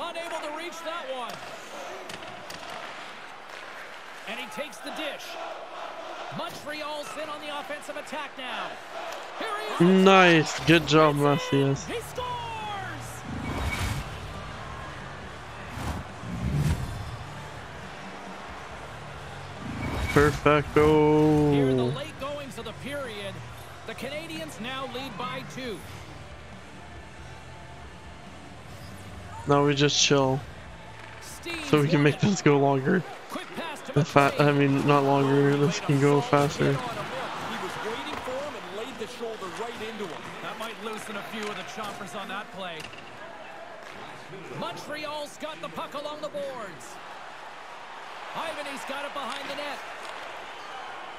Unable to reach that one. And he takes the dish. Montreal's in on the offensive attack now. Nice. Good job, Matthias. Perfecto. Here in the late goings of the period, the Canadiens now lead by two. Now we just chill. So we can make this go longer. The fat I mean not longer, this can go faster. That might loosen a few of the choppers on that play. Montreal's got the puck along the boards. Ivany's got it behind the net.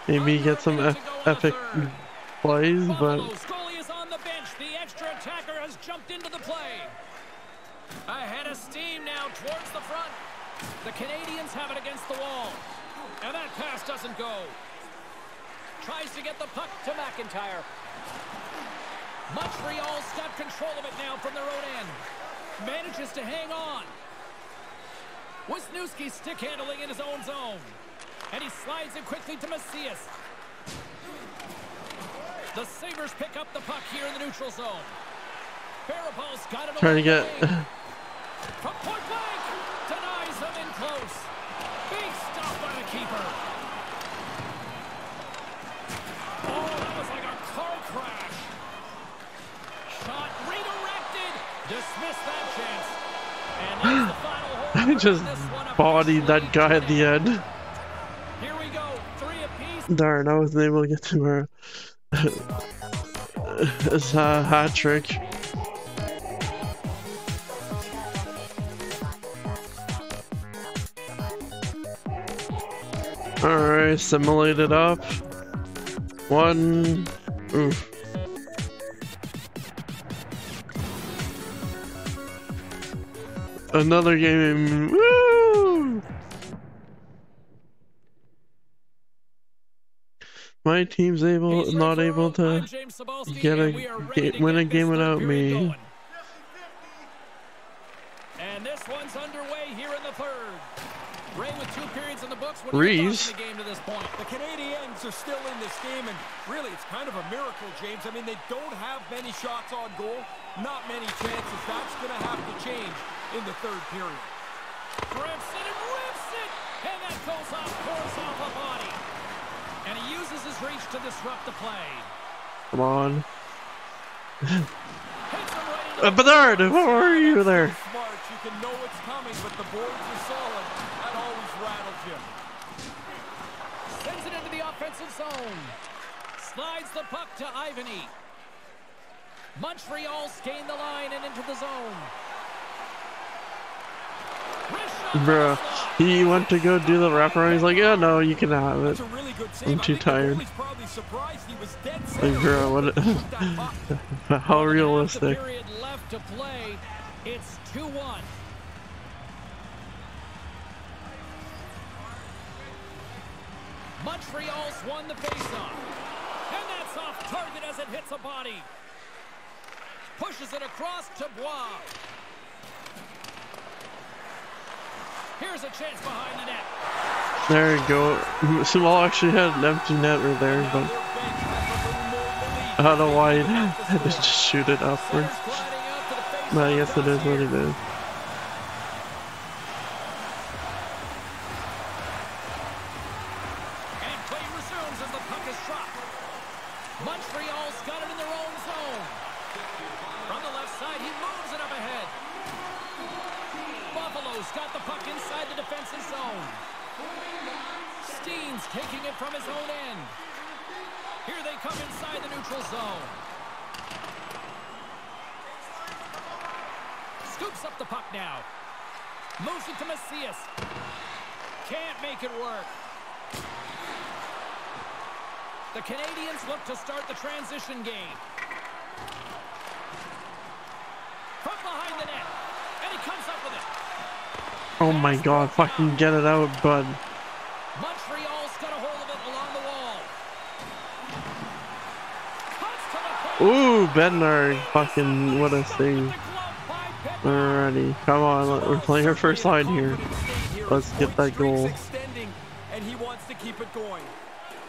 Maybe get some epic plays, but goalie is on the bench. The extra attacker has jumped into the play. The. Canadiens have it against the wall. And that pass doesn't go. Tries to get the puck to McIntyre. Montreal's got control of it now from their own end. Manages to hang on. Wisniewski stick handling in his own zone. And he slides it quickly to Macias. The Sabres pick up the puck here in the neutral zone. Baraball's got it Trying to get. From point blank, in close. Big stop by the keeper. Oh, that was like a car crash. Shot redirected. Dismiss that chance. And that's the final I just bodied that guy at the end. Here we go, three apiece. Darn, I wasn't able to get to her. It's a hat trick. Alright, simulate it up. One. Oof. Another game. Woo! My team's able, He's not able to I'm James Cybulski, get a and we are ready ga- win a game without me. going. And this one's underway point? The Canadiens are still in this game, and really, it's kind of a miracle, James. I mean, they don't have many shots on goal, not many chances. That's going to have to change in the third period. Grips it and rips it. And that goes off, pours off a body. And he uses his reach to disrupt the play. Come on. Right Uh, Bernard, how are you there? Smart, you can know it's coming, but the boards are zone. Slides the puck to Ivany. Montreal scan the line and into the zone. Bro, he went to go do the wraparound. He's like, yeah, no, you can have it. I'm too tired. Like, bro, what? How realistic? It's 2 1. Montreal's won the faceoff. And that's off target as it hits a body. Pushes it across to Bois. Here's a chance behind the net. There you go. Sumal actually had an empty net right there, but. I don't know why he just shoot it upwards. But I guess it is what it is. And play resumes as the puck is dropped. Montreal's got it in their own zone. From the left side, he moves it up ahead. Buffalo's got the puck inside the defensive zone. Steen's taking it from his own end. Here they come inside the neutral zone. Scoops up the puck now. Moves it to Macias. Can't make it work. The Canadiens look to start the transition game. From behind the net. And he comes up with it. Oh my god, fucking get it out, bud. Montreal's got a hold of it along the wall. Cuts to the. Ooh, Bednar, fucking, what a save. Alrighty, come on, we're playing our first line here. Let's get that goal. And he wants to keep it going.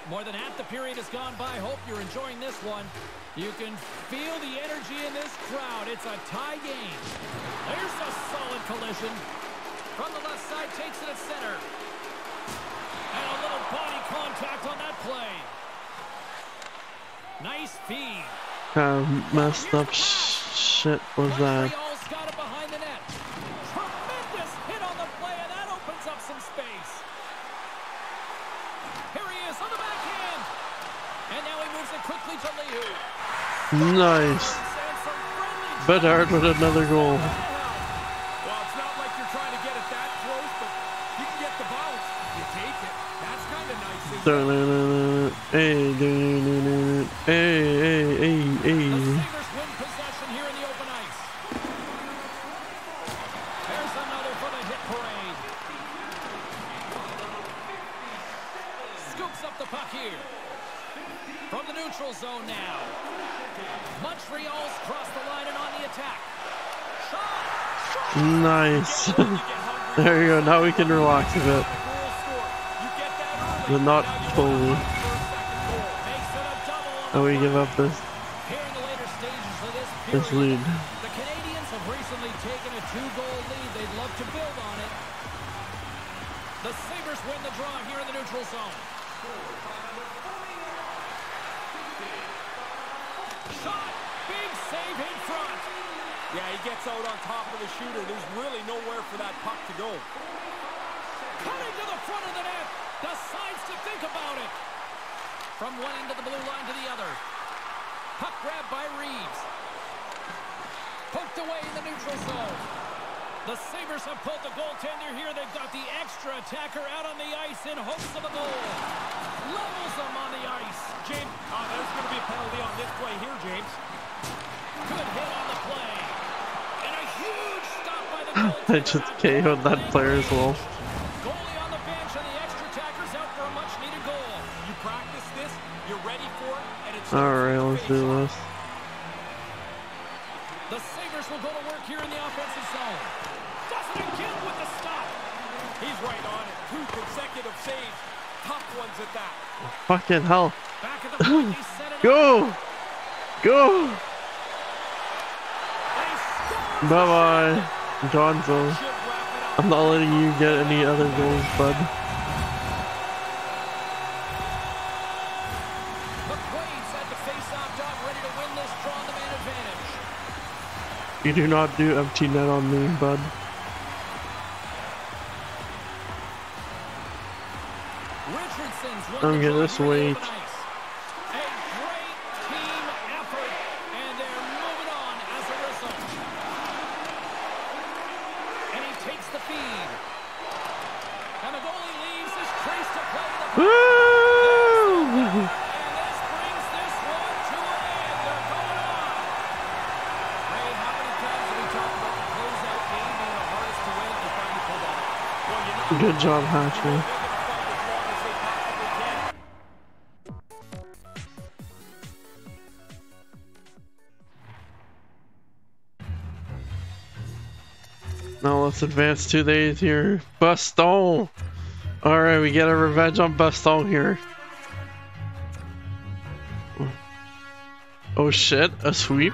More than half the period has gone by. Hope you're enjoying this one. You can feel the energy in this crowd. It's a tie game. There's a solid collision. From the left side, takes it at center. And a little body contact on that play. Nice feed. How messed up sh shit was that? Nice. Bedard with another goal. Well, it's not like you're trying to get it that close, but you can get the bounce. You take it. That's kind of nice. hey, hey, The hey. Sabres win possession here in the open ice. There's another for the hit parade. here. From the neutral zone now. Montreal's crossed the line and on the attack. Shot! Shot! Nice. There you go. Now we can relax a bit. But not fully. And we give up this this lead. the Canadiens have recently taken a two-goal lead. They'd love to build on it. The Sabres win the draw here in the neutral zone. Shot! Big save in front. Yeah, he gets out on top of the shooter. There's really nowhere for that puck to go. Cutting to the front of the net. Decides to think about it. From one end of the blue line to the other. Puck grab by Reeves. Poked away in the neutral zone. The Sabres have pulled the goaltender here. They've got the extra attacker out on the ice in hopes of a goal. Levels them on the ice. James, uh, there's going to be a penalty on this play here, James. Good hit on the play. And a huge stop by the I goaltender. just KO'd that player as well. Goalie on the bench and the extra attacker's out for a much-needed goal. You practice this, you're ready for it, and it's Alright, let's do this. The Sabres will go to work here in the offensive zone. Does it again with the stop. He's right on it. Two consecutive saves. Tough ones at that. Fucking hell. Back at the point, they set it up. Go! Go! They score. I'm not letting you get any other goals, bud. McQuaid's had the face-off dog ready to win this draw on the man advantage. You do not do empty net on me, bud. I'm the gonna draw just here on the wait. open ice. A great team effort, and they're moving on as a result. And he takes the feed. And the goalie leaves his crease to play the Woo! And this brings this one to an end. They're going on. Ray, how many times have we talked about the closeout game being the hardest to win? They finally pulled that off. Well, you know, Good job, Hatcher. they're going to fight as long as they possibly can. Now let's advance two days here. Baston! Alright, we get a revenge on Baston here. Oh shit, a sweep?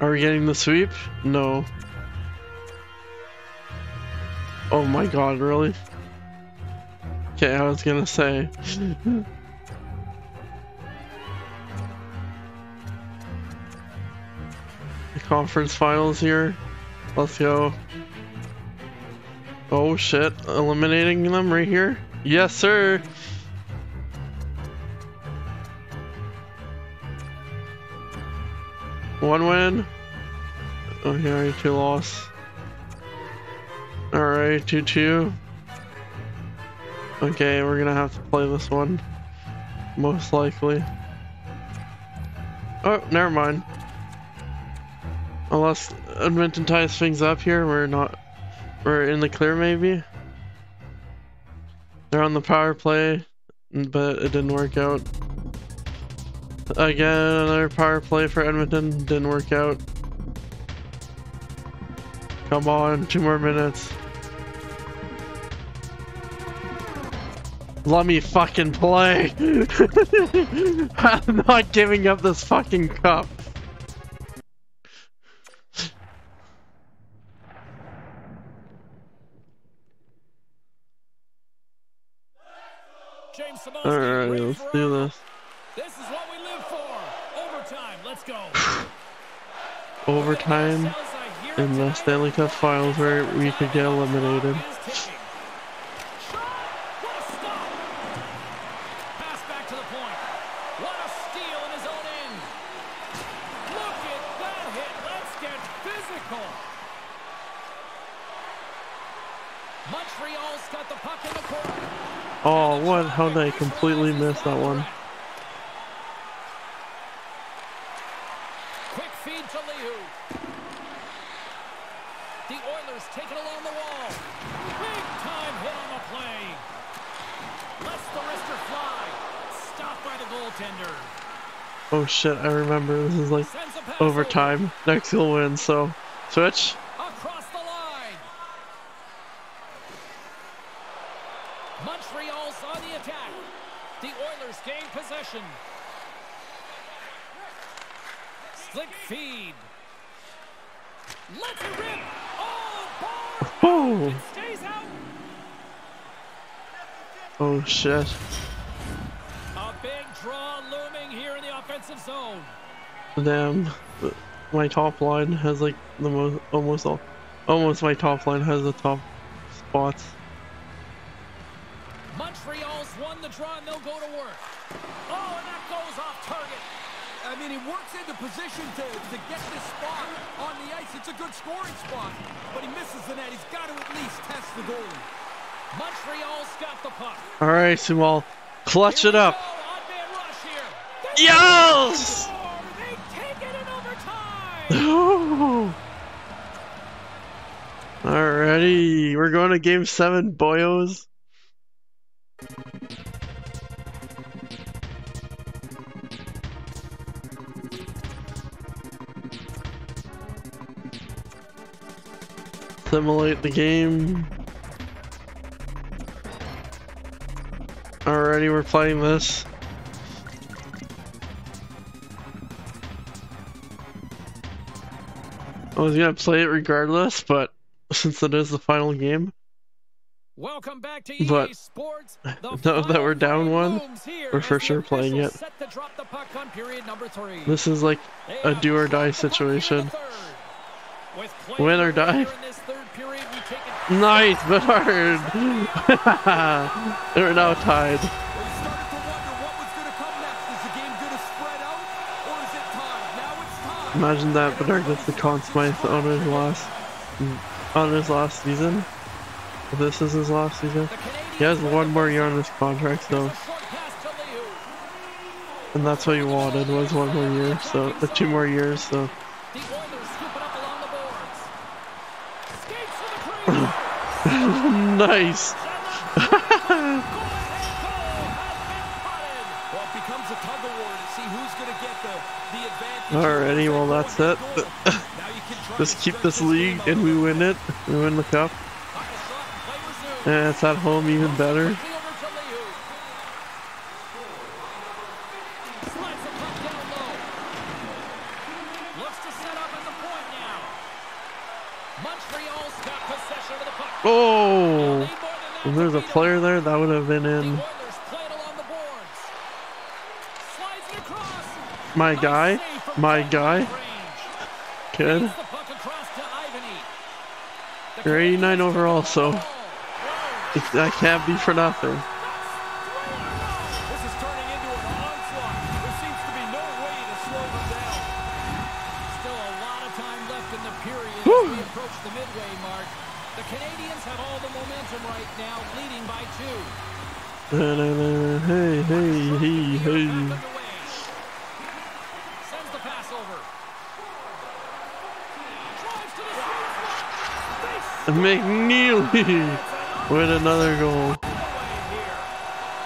Are we getting the sweep? No. Oh my god, really? Okay, I was gonna say. the conference finals here. Let's go. Oh shit, eliminating them right here? Yes, sir! One win. Okay, two loss. 2 2. Okay, we're gonna have to play this one. Most likely. Oh, never mind. Unless Edmonton ties things up here, we're not. We're in the clear, maybe. They're on the power play, but it didn't work out. Again, another power play for Edmonton didn't work out. Come on, two more minutes. Let me fucking play. I'm not giving up this fucking cup. Alright, let's do this. This is what we live for. Overtime. Let's go. Overtime in the Stanley Cup Finals where we could get eliminated. Pass back to the point. What a steal in his own end. Look at that hit. Let's get physical. Montreal's got the puck in the corner. I completely miss that one? Quick feed to. The Oilers take it along the wall. Big time hit on the play. Lets the wrister fly. Stopped by the goaltender. Oh shit, I remember. This is like Sends a pass overtime. Next will win, so switch. over. Across the line. Montreal's on the attack. The Oilers gain possession. Slick feed. Let's it rip. Oh, ball. Oh, It stays out. oh shit. A big draw looming here in the offensive zone. Damn. My top line has like the most, almost all, almost my top line has the top spots. Montreal's won the draw and they'll go to work. Oh, and that goes off target. I mean, he works into position to, to get this spot on the ice. It's a good scoring spot, but he misses the net. He's got to at least test the goalie. Montreal's got the puck. All right, Sumal, clutch it up. Yes! Alrighty, we're going to game seven, boyos. Simulate the game. Alrighty, we're playing this. I was gonna play it regardless, but since it is the final game, Welcome back to EA But Sports. The now that we're down one, we're for sure playing it. Set to drop the puck on period number three. this is like a do or die the puck here in the situation. third. With play Win or die. here in this third period, we take it Nice, Bernard! They're now tied. Imagine that Bernard gets the Conn Smythe on his last on his last season. This is his last season. He has one more year on his contract though. And that's what he wanted was one more year, so uh, two more years, so The Oilers scoop it up along the boards. Skates to the crease. nice! Well, it becomes a tug of war to see who's going to get the, the advantage. Alrighty, well that's it. Just keep this league and we win it. We win the cup. And it's at home even better. Quickly over to Liu. Slides the puck down low. Looks to set up at the point now. Montreal's got possession of the puck. They'll Oh! If there's a player there, that would have been in. My guy, my guy, kid. You're 89 overall, so that can't be for nothing. This is turning into an onslaught. There seems to be no way to slow them down. Still a lot of time left in the period Woo. as we approach the midway mark. The Canadiens have all the momentum right now, leading by two. Da-da-da, Hey, hey, hey, Back hey. underway. Sends the pass over. Drives to the screen. Face McNeely with another goal. away here.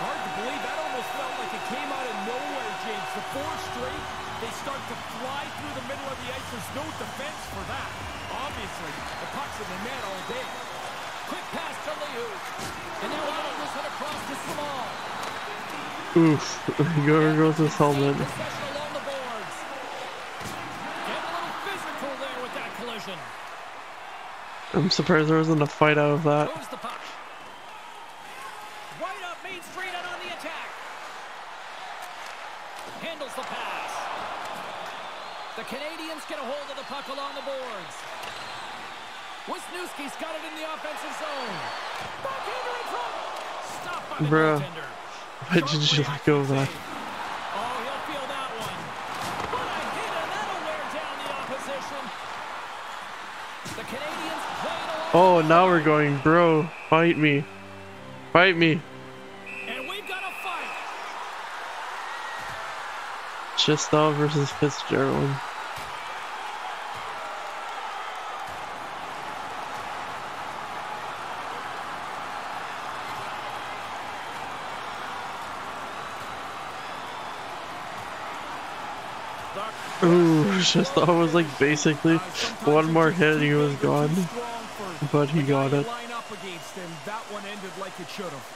Hard to believe that almost felt like it came out of nowhere, James. The four straight, they start to fly through the middle of the ice. There's no defense for that. Obviously, the puck's in the net all day. Quick pass to Liu. And now Islanders head across to Small. Oof. There goes his helmet. Possession along the boards. Getting a little physical there collision. I'm surprised there wasn't a fight out of that. Right up Main Street and on the attack. Handles the pass. The Canadiens get a hold of the puck along the boards. Wisniewski's got it in the offensive zone. Backhander in front. Stopped by the Bruh. Why did you let go of that? Oh, now we're going, bro. Fight me. Fight me. And we've got a fight. Chistov versus Fitzgerald. Ooh, Chistov was like basically one more hit and he was gone. But he got it. line up against, and that one ended like it should have.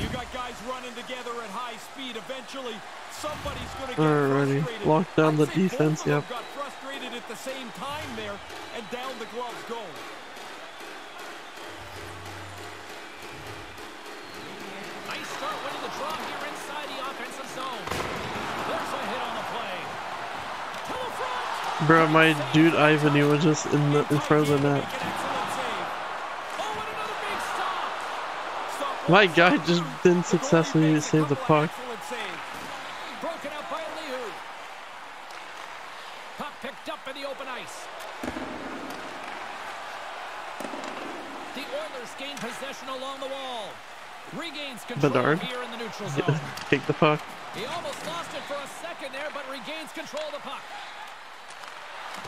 You got guys running together at high speed. Eventually, somebody's going to get Alrighty, frustrated. lock down the defense, yep. got frustrated at the same time there, and down the gloves. Bro, my dude Ivan, he was just in the in front of the net. Make an excellent save. And another big stop. Stop My guy just didn't The successfully save the puck. excellent saves. Broken up by Liu. Puck picked up in the open ice. The Oilers gain possession along the wall. Regains control Bedard. here in the neutral zone. Take the puck. He almost lost it for a second there, but regains control of the puck.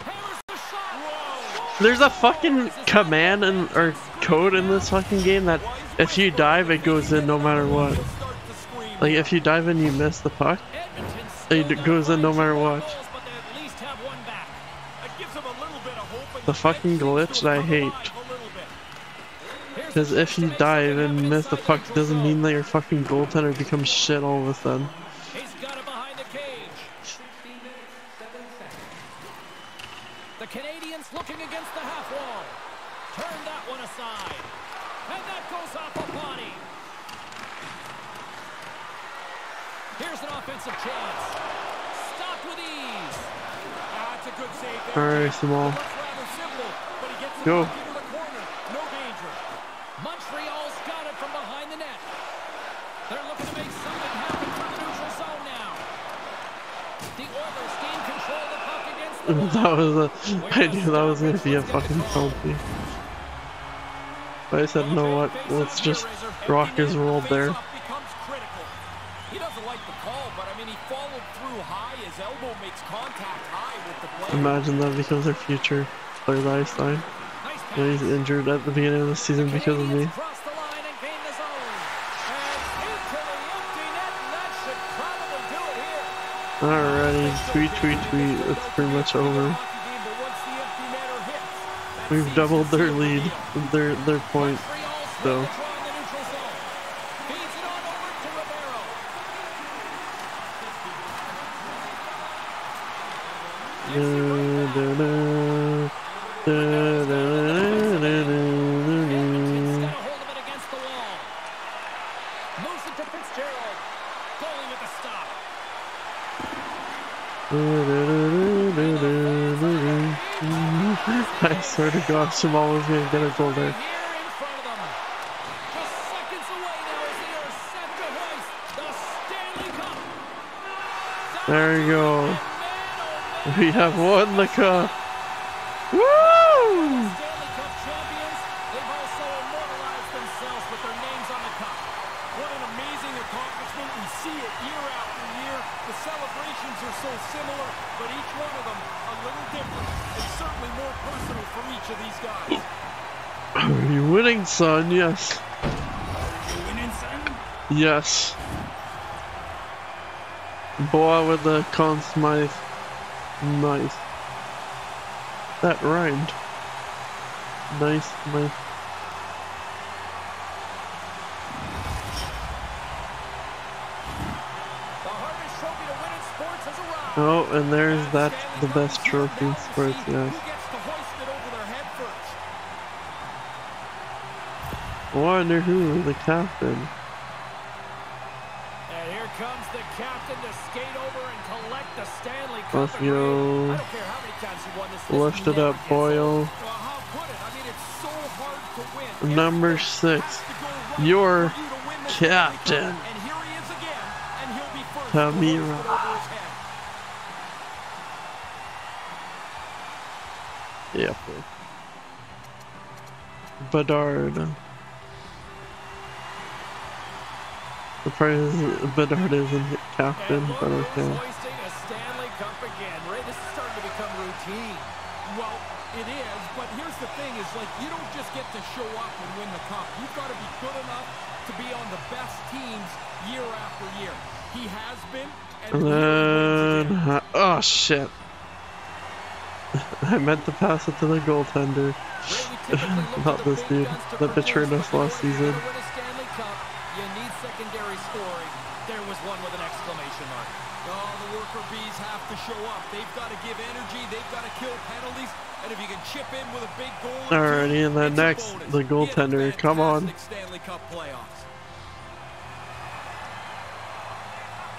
Hammers the shot. Whoa! There's a fucking command and or code in this fucking game that if you dive, it goes in no matter what. Like if you dive and you miss the puck, It goes in no matter what. The fucking glitch that I hate. because if you dive and miss the puck, doesn't mean that your fucking goaltender becomes shit all of a sudden. He's got it behind the cage. The Canadiens looking against the half wall. Turn that one aside. And that goes off a body. Here's an offensive chance. Stopped with ease. Ah, it's a good save there. Alright, Simone. It looks rather simple, but he gets the Go. puck into the corner. No danger. Montreal's got it from behind the net. They're looking to make something happen from the neutral zone now. The Oilers gain control of the puck against the wall. that was a. I knew that was gonna be a fucking penalty. But I said, no what? Let's just rock his world there. Face-off becomes critical. He doesn't like the call, but I mean, he followed through high. His elbow makes contact high with the player. Imagine that becomes our future player that I signed. Nice And he's injured at the beginning of the season because of me. Canadiens cross the line and gain the zone. And into the empty net, and that should probably do it here. Alrighty, tweet, tweet, tweet. It's pretty much over. We've doubled their lead, their their point. Montreal's So. As they are set to hoist the Stanley Cup. There you go. We have won the cup. Woo! Stanley Cup champions, they've also immortalized themselves with their names on the cup. What an amazing accomplishment. We see it year after year. The celebrations are so similar, but each one of them a little different and certainly more personal for each of these guys. Are son? Yes. Yes. Boy with the Conn Smythe. Nice. That rhymed. Nice, nice. Oh, and there's that, the best trophy in sports, yes. Who gets to hoist it over their head first? Wonder who, the captain. And here comes the captain to skate over and collect the Stanley Cup. Let's go. I don't care how many times you won this. this Lift it up, Boyle. old. Well, how put it? I mean, so hard to win. Number six, has to go right your for you to win the Stanley captain. And here he The Bedard isn't captain, And but okay. a Stanley Cup again. Ray, this is starting to become routine. Well, it is, but here's the thing is like you don't just get to show up and win the cup. You've got to be good enough to be on the best teams year after year. He has been, And then, oh shit. I meant to pass it to the goaltender. Not this dude that betrayed us last season. You need secondary scoring. There was one with an exclamation mark. Oh, the worker bees have to show up. They've got to give energy. They've got to kill penalties. And if you can chip in with a big goal, alrighty, and then next the goaltender. Come on. Stanley Cup playoffs.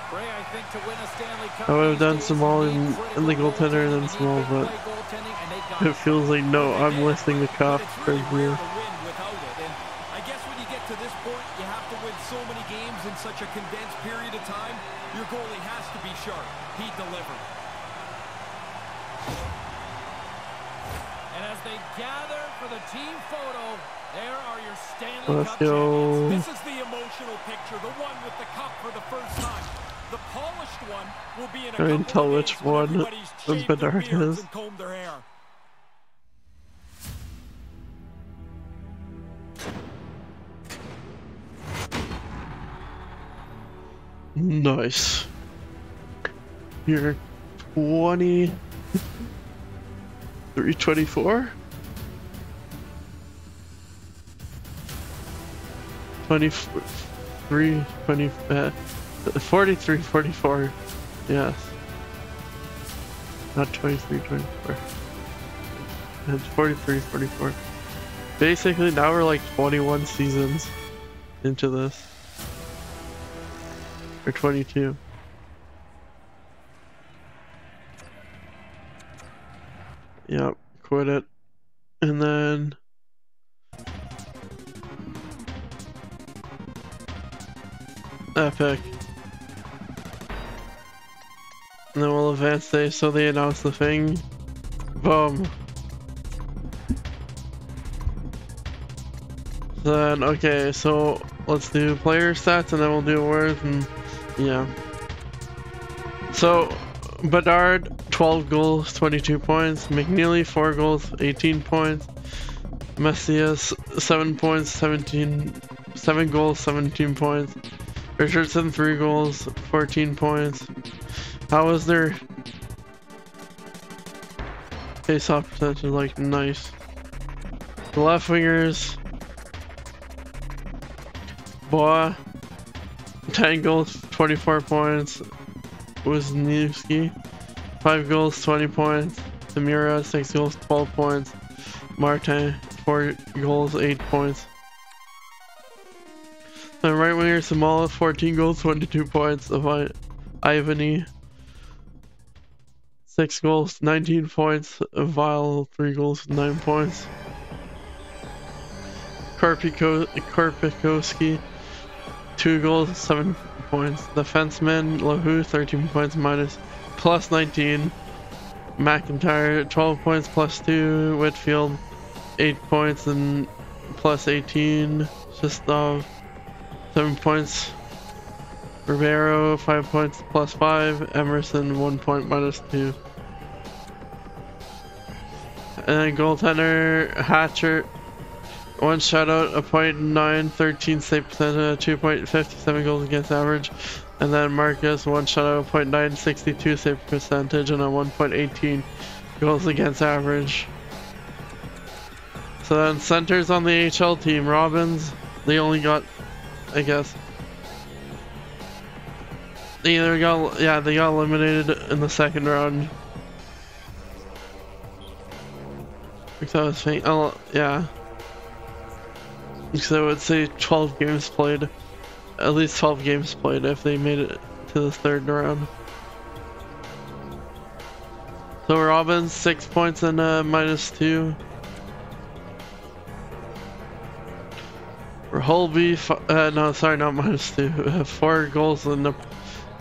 Ray, I think to win a Stanley Cup I would have done small in, in the goaltender and then small, but big play goaltending, and they've got it feels like no, I'm listing the cup It's right here. to win without it. And I guess when you get to this point, you have to win so many games in such a condensed period of time. Your goalie has to be sharp. He delivered. And as they gather for the team photo, there are your Stanley Let's go. This is the emotional picture, the one with the cup for the first time. The polished one will be in a I can couple tell which one the shaved their Bedard beards is. and combed their hair. Nice. You're 20. 324? 23, 20, uh, 43, 44. Yes. Not 23, 24. It's 43, 44. Basically, now we're like 21 seasons into this. Or 22. Yep, quit it. And then... Epic. And then we'll advance day, so they announce the thing. Boom. Then, okay, so let's do player stats and then we'll do awards and yeah. So, Bedard, 12 goals, 22 points. McNeely, 4 goals, 18 points. Macias, 7 points, 17, 7 goals, 17 points. Richardson, 3 goals, 14 points. How was their face-off percentage? Like, nice. The left wingers, Boa, 10 goals, 24 points. Wisniewski, 5 goals, 20 points. Samira, 6 goals, 12 points. Martin, 4 goals, 8 points. Right Samala, 14 goals, 22 points. Of Ivany, 6 goals, 19 points. Vile, 3 goals, 9 points. Karpiko- Karpikowski, 2 goals, 7 points. Defenseman, Lahu, 13 points, minus, plus 19. McIntyre, 12 points, plus 2. Whitfield, 8 points, and plus 18. Chistov, 7 points. Rivero, 5 points, plus 5. Emerson, 1 point, minus 2. And then goaltender, Hatcher, one shutout, a point nine, 13 save percentage, two point fifty seven goals against average, and then Marcus one shutout, a point nine, 62 save percentage, and a one point eighteen goals against average. So then centers on the HL team, Robbins, they only got, I guess, they either got yeah they got eliminated in the second round. Because I was thinking, oh yeah. So I would say 12 games played. At least 12 games played if they made it to the third round. So Robbins, 6 points and uh, minus 2. Holby, uh, no, sorry, not minus 2. 4 goals and, uh,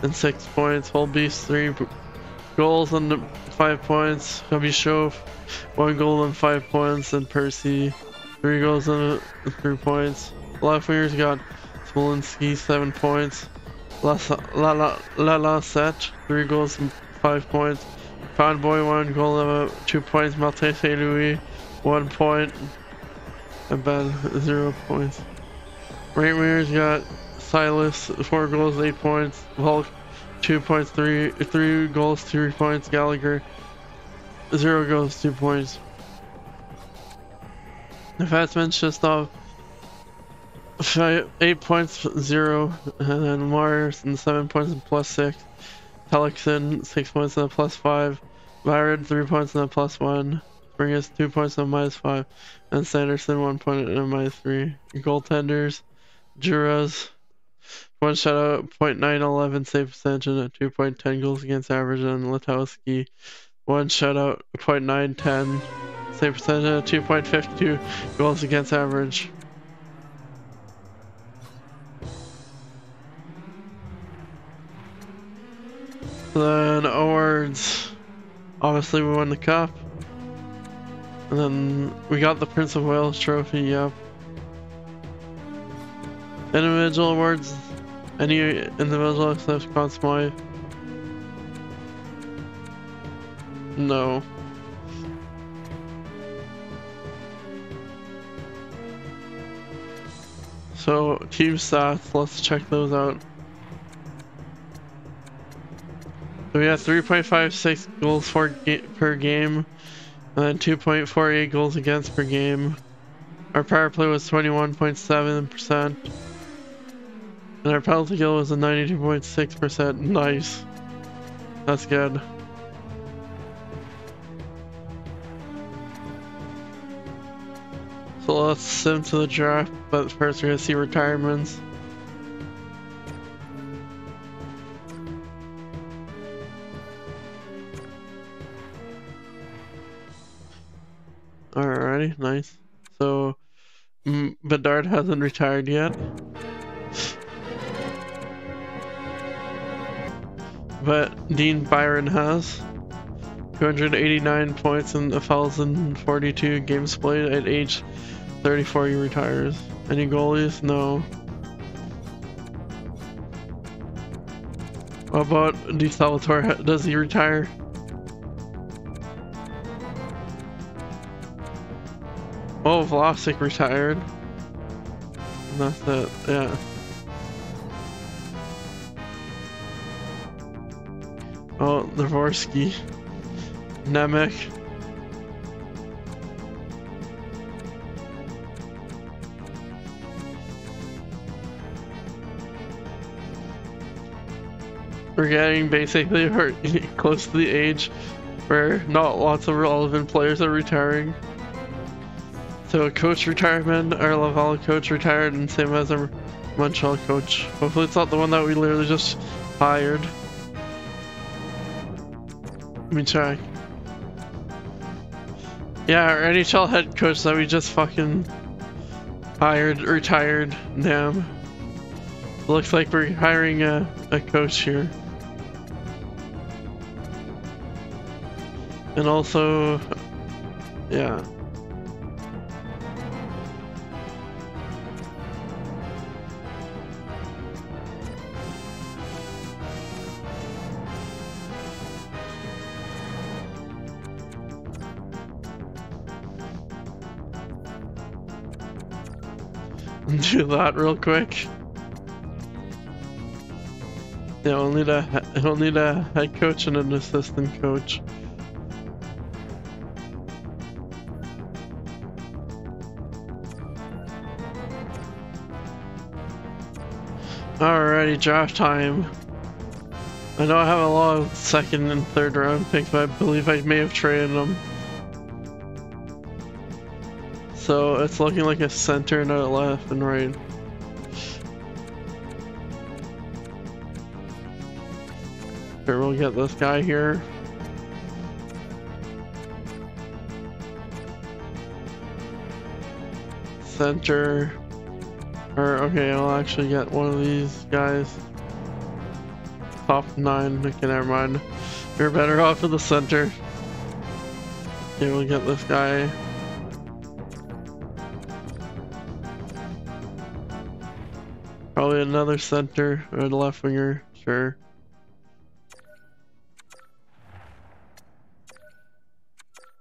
and 6 points. Holby's 3 goals and 5 points. Kabishov, 1 goal and 5 points. And Percy, Three goals and uh, three points. Left wingers got Smolinski, seven points. La La La La La Set, three goals and five points. Fanboy, one goal and uh, two points. Malte Louis, one point. And Ben, zero points. Right wingers got Silas, four goals, eight points. Volk, two points, three three goals, three points. Gallagher, zero goals, two points. Defenseman Chistov, five, eight points, zero, and then Mars and seven points and plus six. Telexon, six points and a plus five. Byron, three points and a plus one. Springus, two points and a minus five. And Sanderson, one point and a minus three. Goaltenders, Juras, one shutout, .911 save percentage and 2.10 goals against average. And Letowski, one shutout, .910 save percentage and 2.52 goals against average. Then awards. Obviously we won the cup. And then we got the Prince of Wales trophy, yep. Individual awards. Any individual except Smythe. No. So, team stats, let's check those out. So we had 3.56 goals for ga per game, and then 2.48 goals against per game. Our power play was 21.7%, and our penalty kill was a 92.6%. Nice. That's good. So let's sim to the draft, but first we're gonna see retirements. Alrighty, nice. So, mm, Bedard hasn't retired yet. But Dean Byron has. 289 points in 1,042 games played at age 34 he retires. Any goalies? No. What about Di Salvatore? Does he retire? Oh, Vlasic retired. That's it, yeah. Dvorsky. Nemec. We're getting basically close to the age where not lots of relevant players are retiring. So a coach retirement, our Laval coach retired, and same as our Montreal coach. Hopefully it's not the one that we literally just hired. Let me try. Yeah, our NHL head coach that we just fucking hired, retired, damn. Looks like we're hiring a, a coach here. And also, yeah. Do that real quick. Yeah, we'll need a we'll need a head coach and an assistant coach. Alrighty, draft time. I know I have a lot of second and third round picks, but I believe I may have traded them. So it's looking like a center a left and right. Here, we'll get this guy here. Center. Or, okay, I'll actually get one of these guys. Top nine, okay, never mind. You're better off in the center. Okay, we'll get this guy. Probably another center or left winger, sure.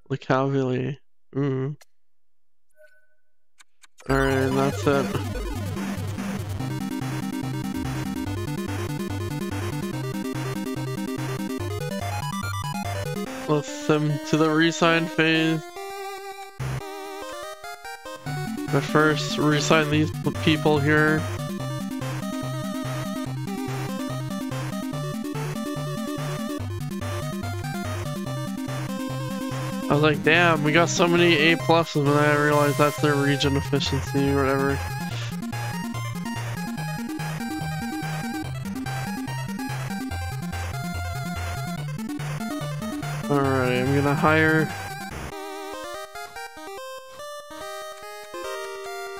The Calvilly. Ooh. Mm-hmm. Alright, that's it. let's sim to the resign phase. But first, resign these people here. Was like, damn, we got so many A pluses, and I realized that's their region efficiency or whatever. Alright, I'm gonna hire...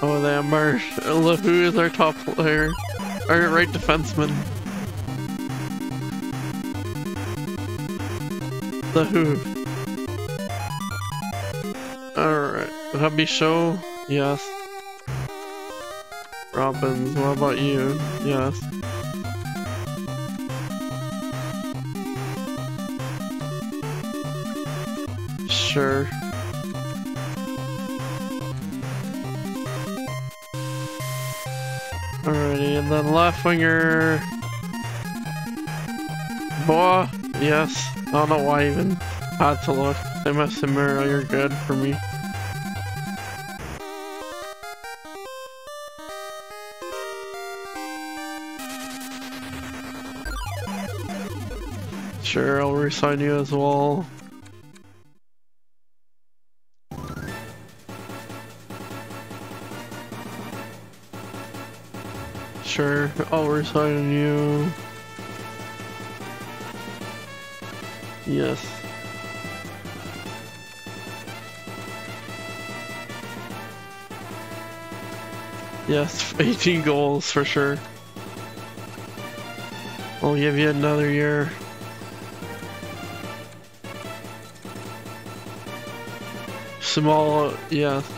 Oh, they are Look, who is our top player? Our right defenseman. The who? Show? Yes. Robbins, what about you? Yes. Sure. Alrighty, and then left winger... Boa? Yes. I don't know why I even had to look. MS Mirror, you're good for me. I'll resign you as well. Sure, I'll resign you. Yes. Yes, 18 goals for sure. I'll give you another year. Small, yes.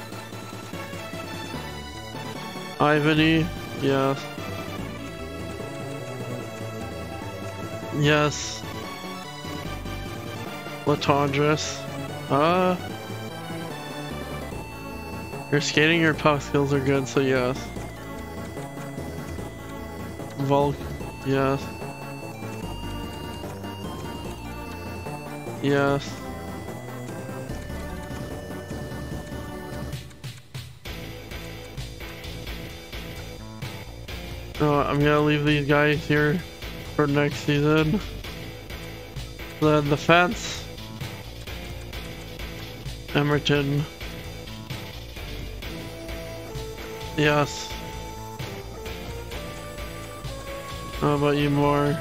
Ivany, yes. Yes. Latondras. Uh your skating your puck skills are good, so yes. Volk, yes. Yes. Oh, I'm gonna leave these guys here for next season. The fence. Emerton. Yes. How about you more?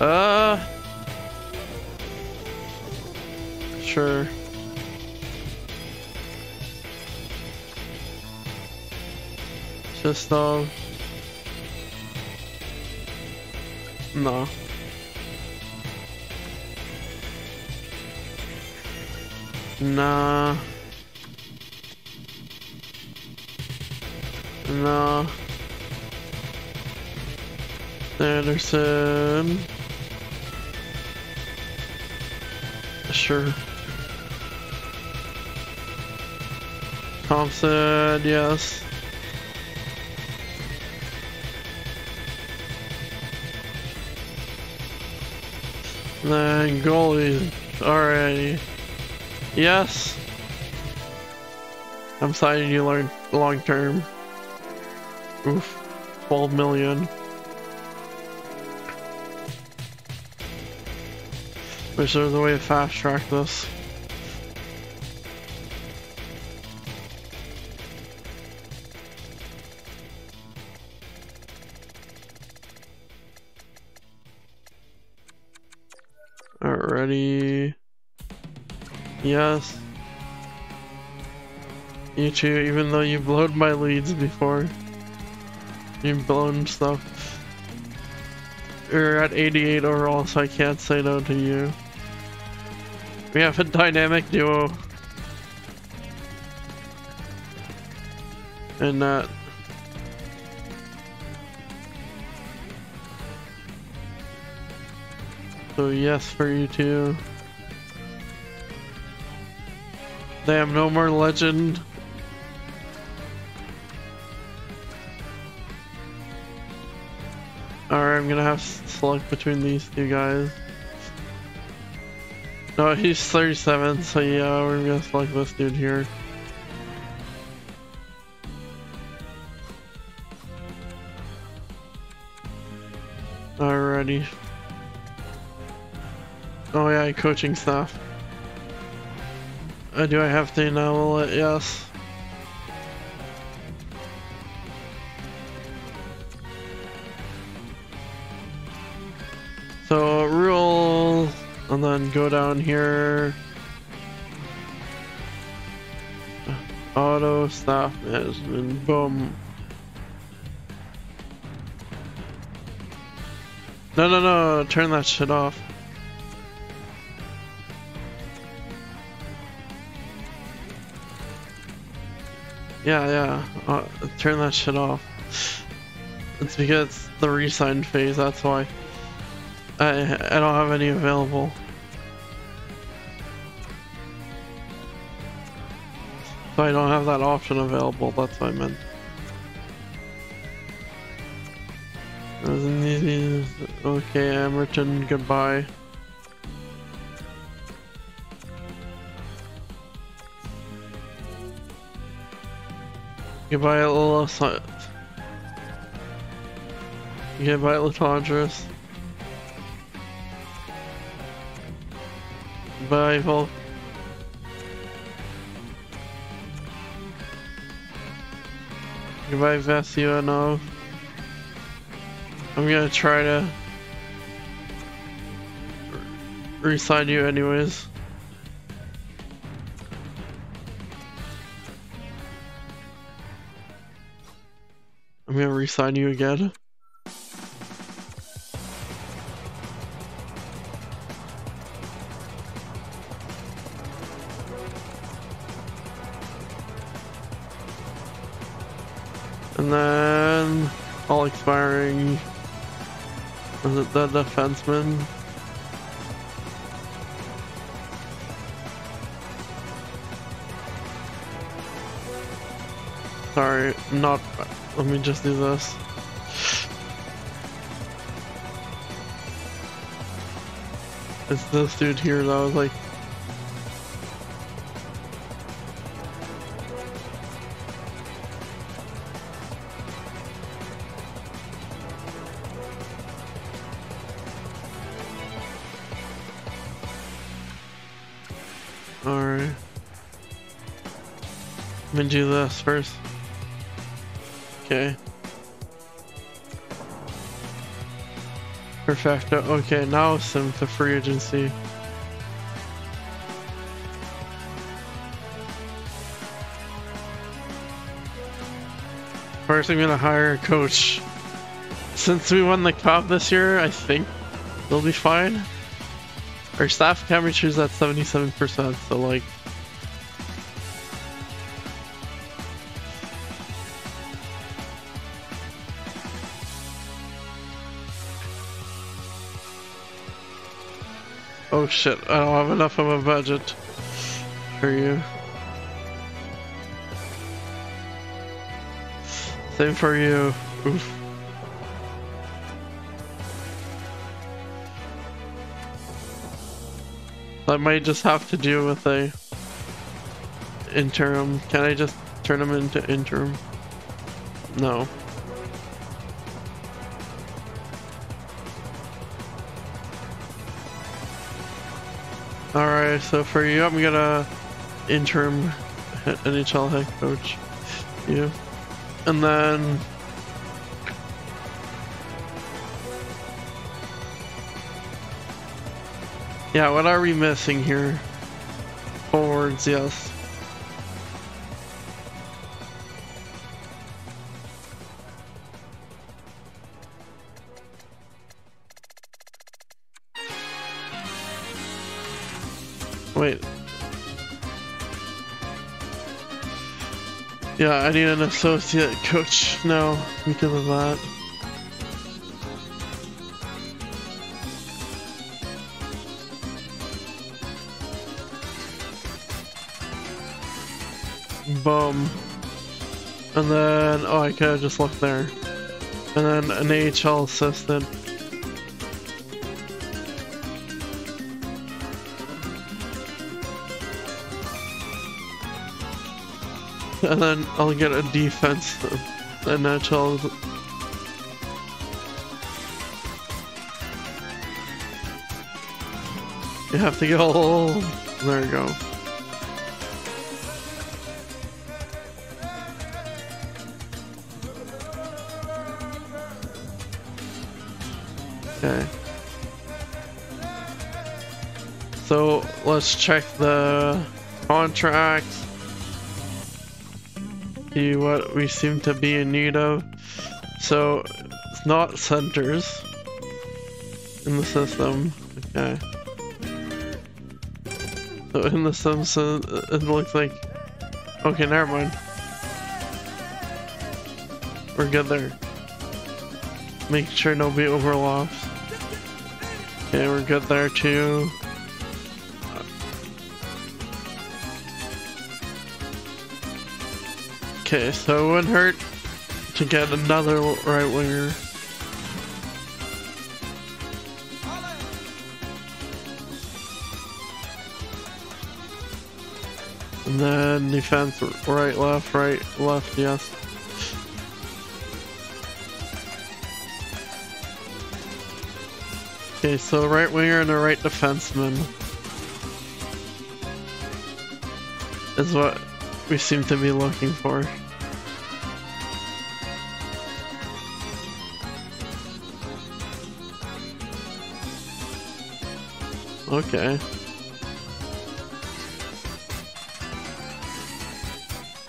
Uh. Sure. Just um. No. Nah. No. Anderson. Sure. Thompson, yes. Then goalie, alrighty. Yes. I'm signing you long, long term. Oof. 12 million. Wish there was a way to fast track this. You too, even though you blowed my leads before. You've blown stuff. You're at 88 overall, so I can't say no to you. We have a dynamic duo. And that. So yes for you too. Damn, no more legend. Select between these two guys. No, he's 37, so yeah, we're gonna select this dude here. Alrighty. Oh yeah, coaching staff. Uh, do I have to enable it? Yes. Go down here. Auto staff management. Boom. No, no, no! Turn that shit off. Yeah, yeah. Uh, turn that shit off. It's because the resign phase, that's why. I, I don't have any available. I don't have that option available, that's what I meant. Okay, Emerton, goodbye. Goodbye, little Goodbye, Latondras. Bye, Volk. Goodbye, Vasilyanov. I'm gonna try to resign you anyways. I'm gonna resign you again. The defenseman? Sorry, not. Let me just do this. It's this dude here that was like first. Okay. Perfecto. Okay, now sim to free agency. First, I'm gonna hire a coach. Since we won the cup this year, I think they'll be fine. Our staff chemistry is at 77%, so like... Oh, shit, I don't have enough of a budget for you. Same for you. Oof. I might just have to deal with a interim. Can I just turn them into interim? No. Alright, so for you, I'm gonna interim NHL head coach you. And then Yeah, what are we missing here? Forwards, yes. Yeah, I need an associate coach now because of that. Boom. And then, oh, I could have just looked there. And then an AHL assistant. And then I'll get a defense and natural. You have to go. There you go. Okay. So let's check the contract. What we seem to be in need of. So it's not centers in the system. Okay. So in the system, it looks like. Okay, never mind. We're good there. Make sure nobody overlaps. Okay, we're good there too. Okay, so it wouldn't hurt to get another right winger. And then defense, right, left, right, left, yes. Okay, so right winger and a right defenseman is what we seem to be looking for. Okay.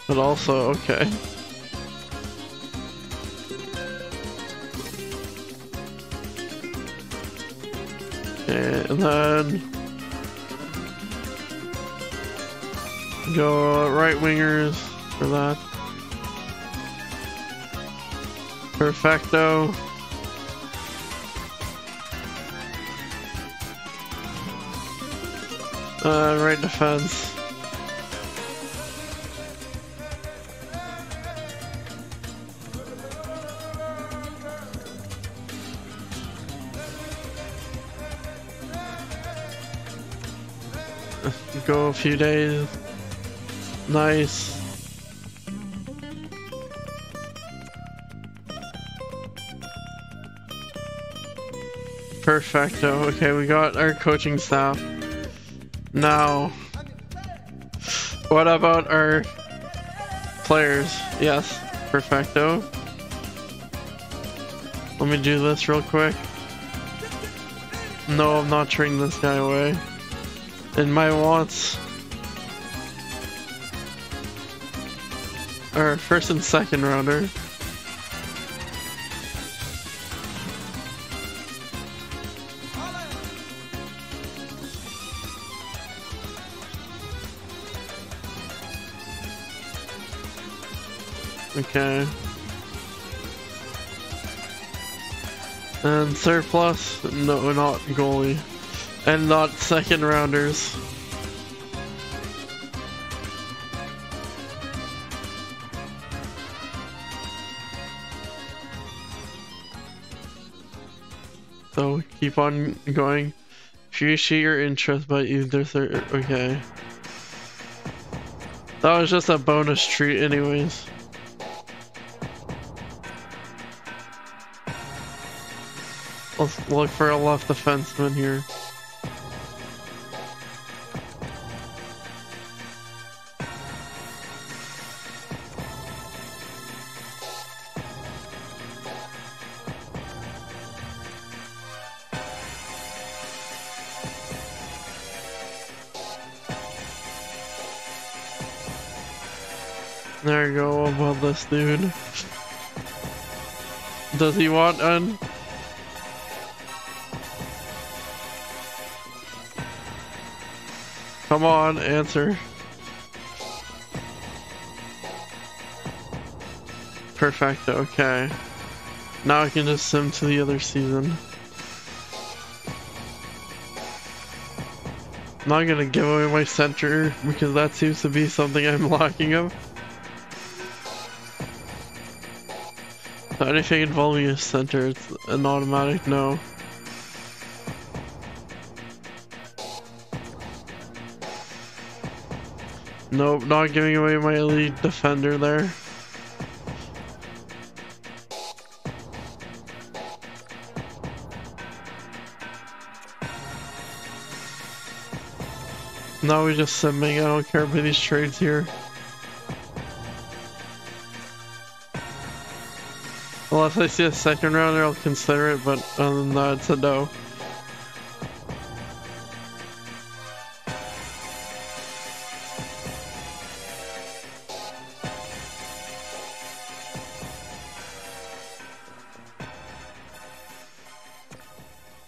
But also, okay. and then go right wingers for that. Perfecto. Uh, right defense. Go a few days. Nice. Perfecto. Okay, we got our coaching staff. Now, what about our players? Yes, perfecto. Let me do this real quick. No, I'm not trading this guy away. And my wants are first and second rounder. Okay. And surplus? No, not goalie. And not second rounders. Keep on going. Appreciate your interest, but either third. Okay. That was just a bonus treat, anyways. Let's look for a left defenseman here. Dude. Does he want an? Come on, answer. Perfect, okay. Now I can just sim to the other season. I'm not gonna give away my center because that seems to be something I'm lacking of. Anything involving a center, it's an automatic no. Nope, not giving away my elite defender there. Now we're just submitting. I don't care about these trades here. Unless I see a second rounder, I'll consider it, but other than that, it's a no.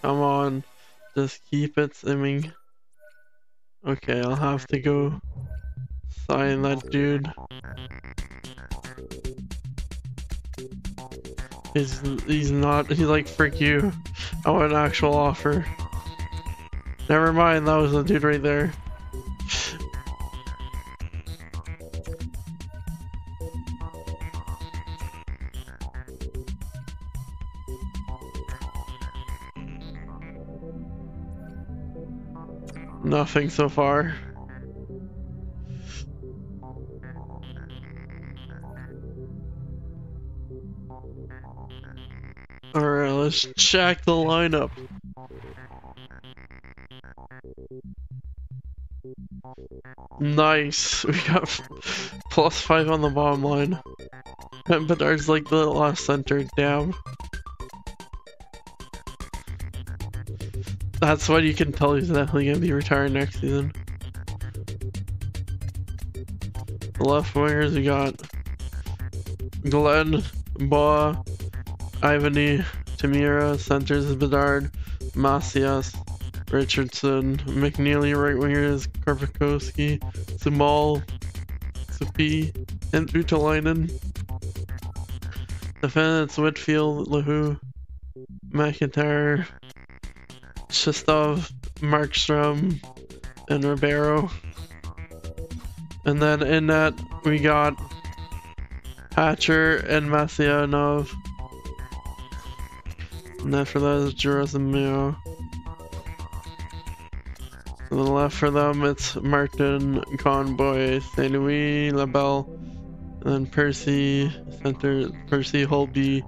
Come on, just keep it simming. Okay, I'll have to go sign that dude. He's he's not he's like frick you. I want an actual offer. Never mind, that was the dude right there. Nothing so far. Let's check the lineup. Nice. We got plus five on the bottom line. And Bedard's like the last center, damn. That's what you can tell he's definitely gonna be retiring next season. The left wingers we got Glenn, Boa, Ivany, Tamira, centers Bedard, Macias, Richardson, McNeely, right wingers, Karpikowski, Sumal, Supi, and Utalainen. Defendants Whitfield, Lahu, McIntyre, Chistov, Markstrom, and Ribeiro. And then in that we got Hatcher and Masyanov. And then for that is Gerasimio. To the left for them it's Martin, Conboy, St. Louis, LaBelle, and then Percy, Center, Percy, Holby,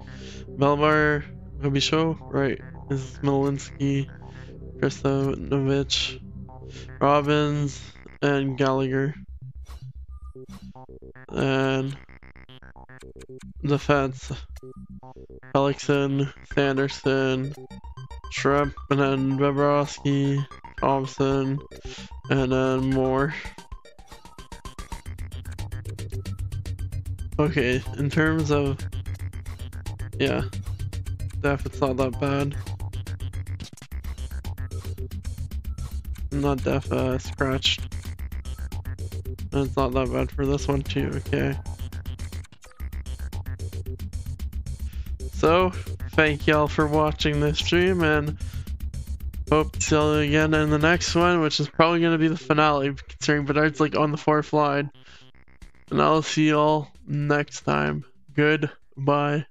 Belmar, Show, right, is Smolinski, Kristanovich, Robbins, and Gallagher. And defense, Pelixon, Sanderson, Shrimp, and then Bobrovsky, Thompson, and then more. Okay, in terms of, yeah, def it's not that bad. Not def, uh, scratched. And it's not that bad for this one too, okay. So, thank y'all for watching this stream and hope to see you again in the next one, which is probably going to be the finale, considering Bedard's like on the fourth line. And I'll see y'all next time. Goodbye.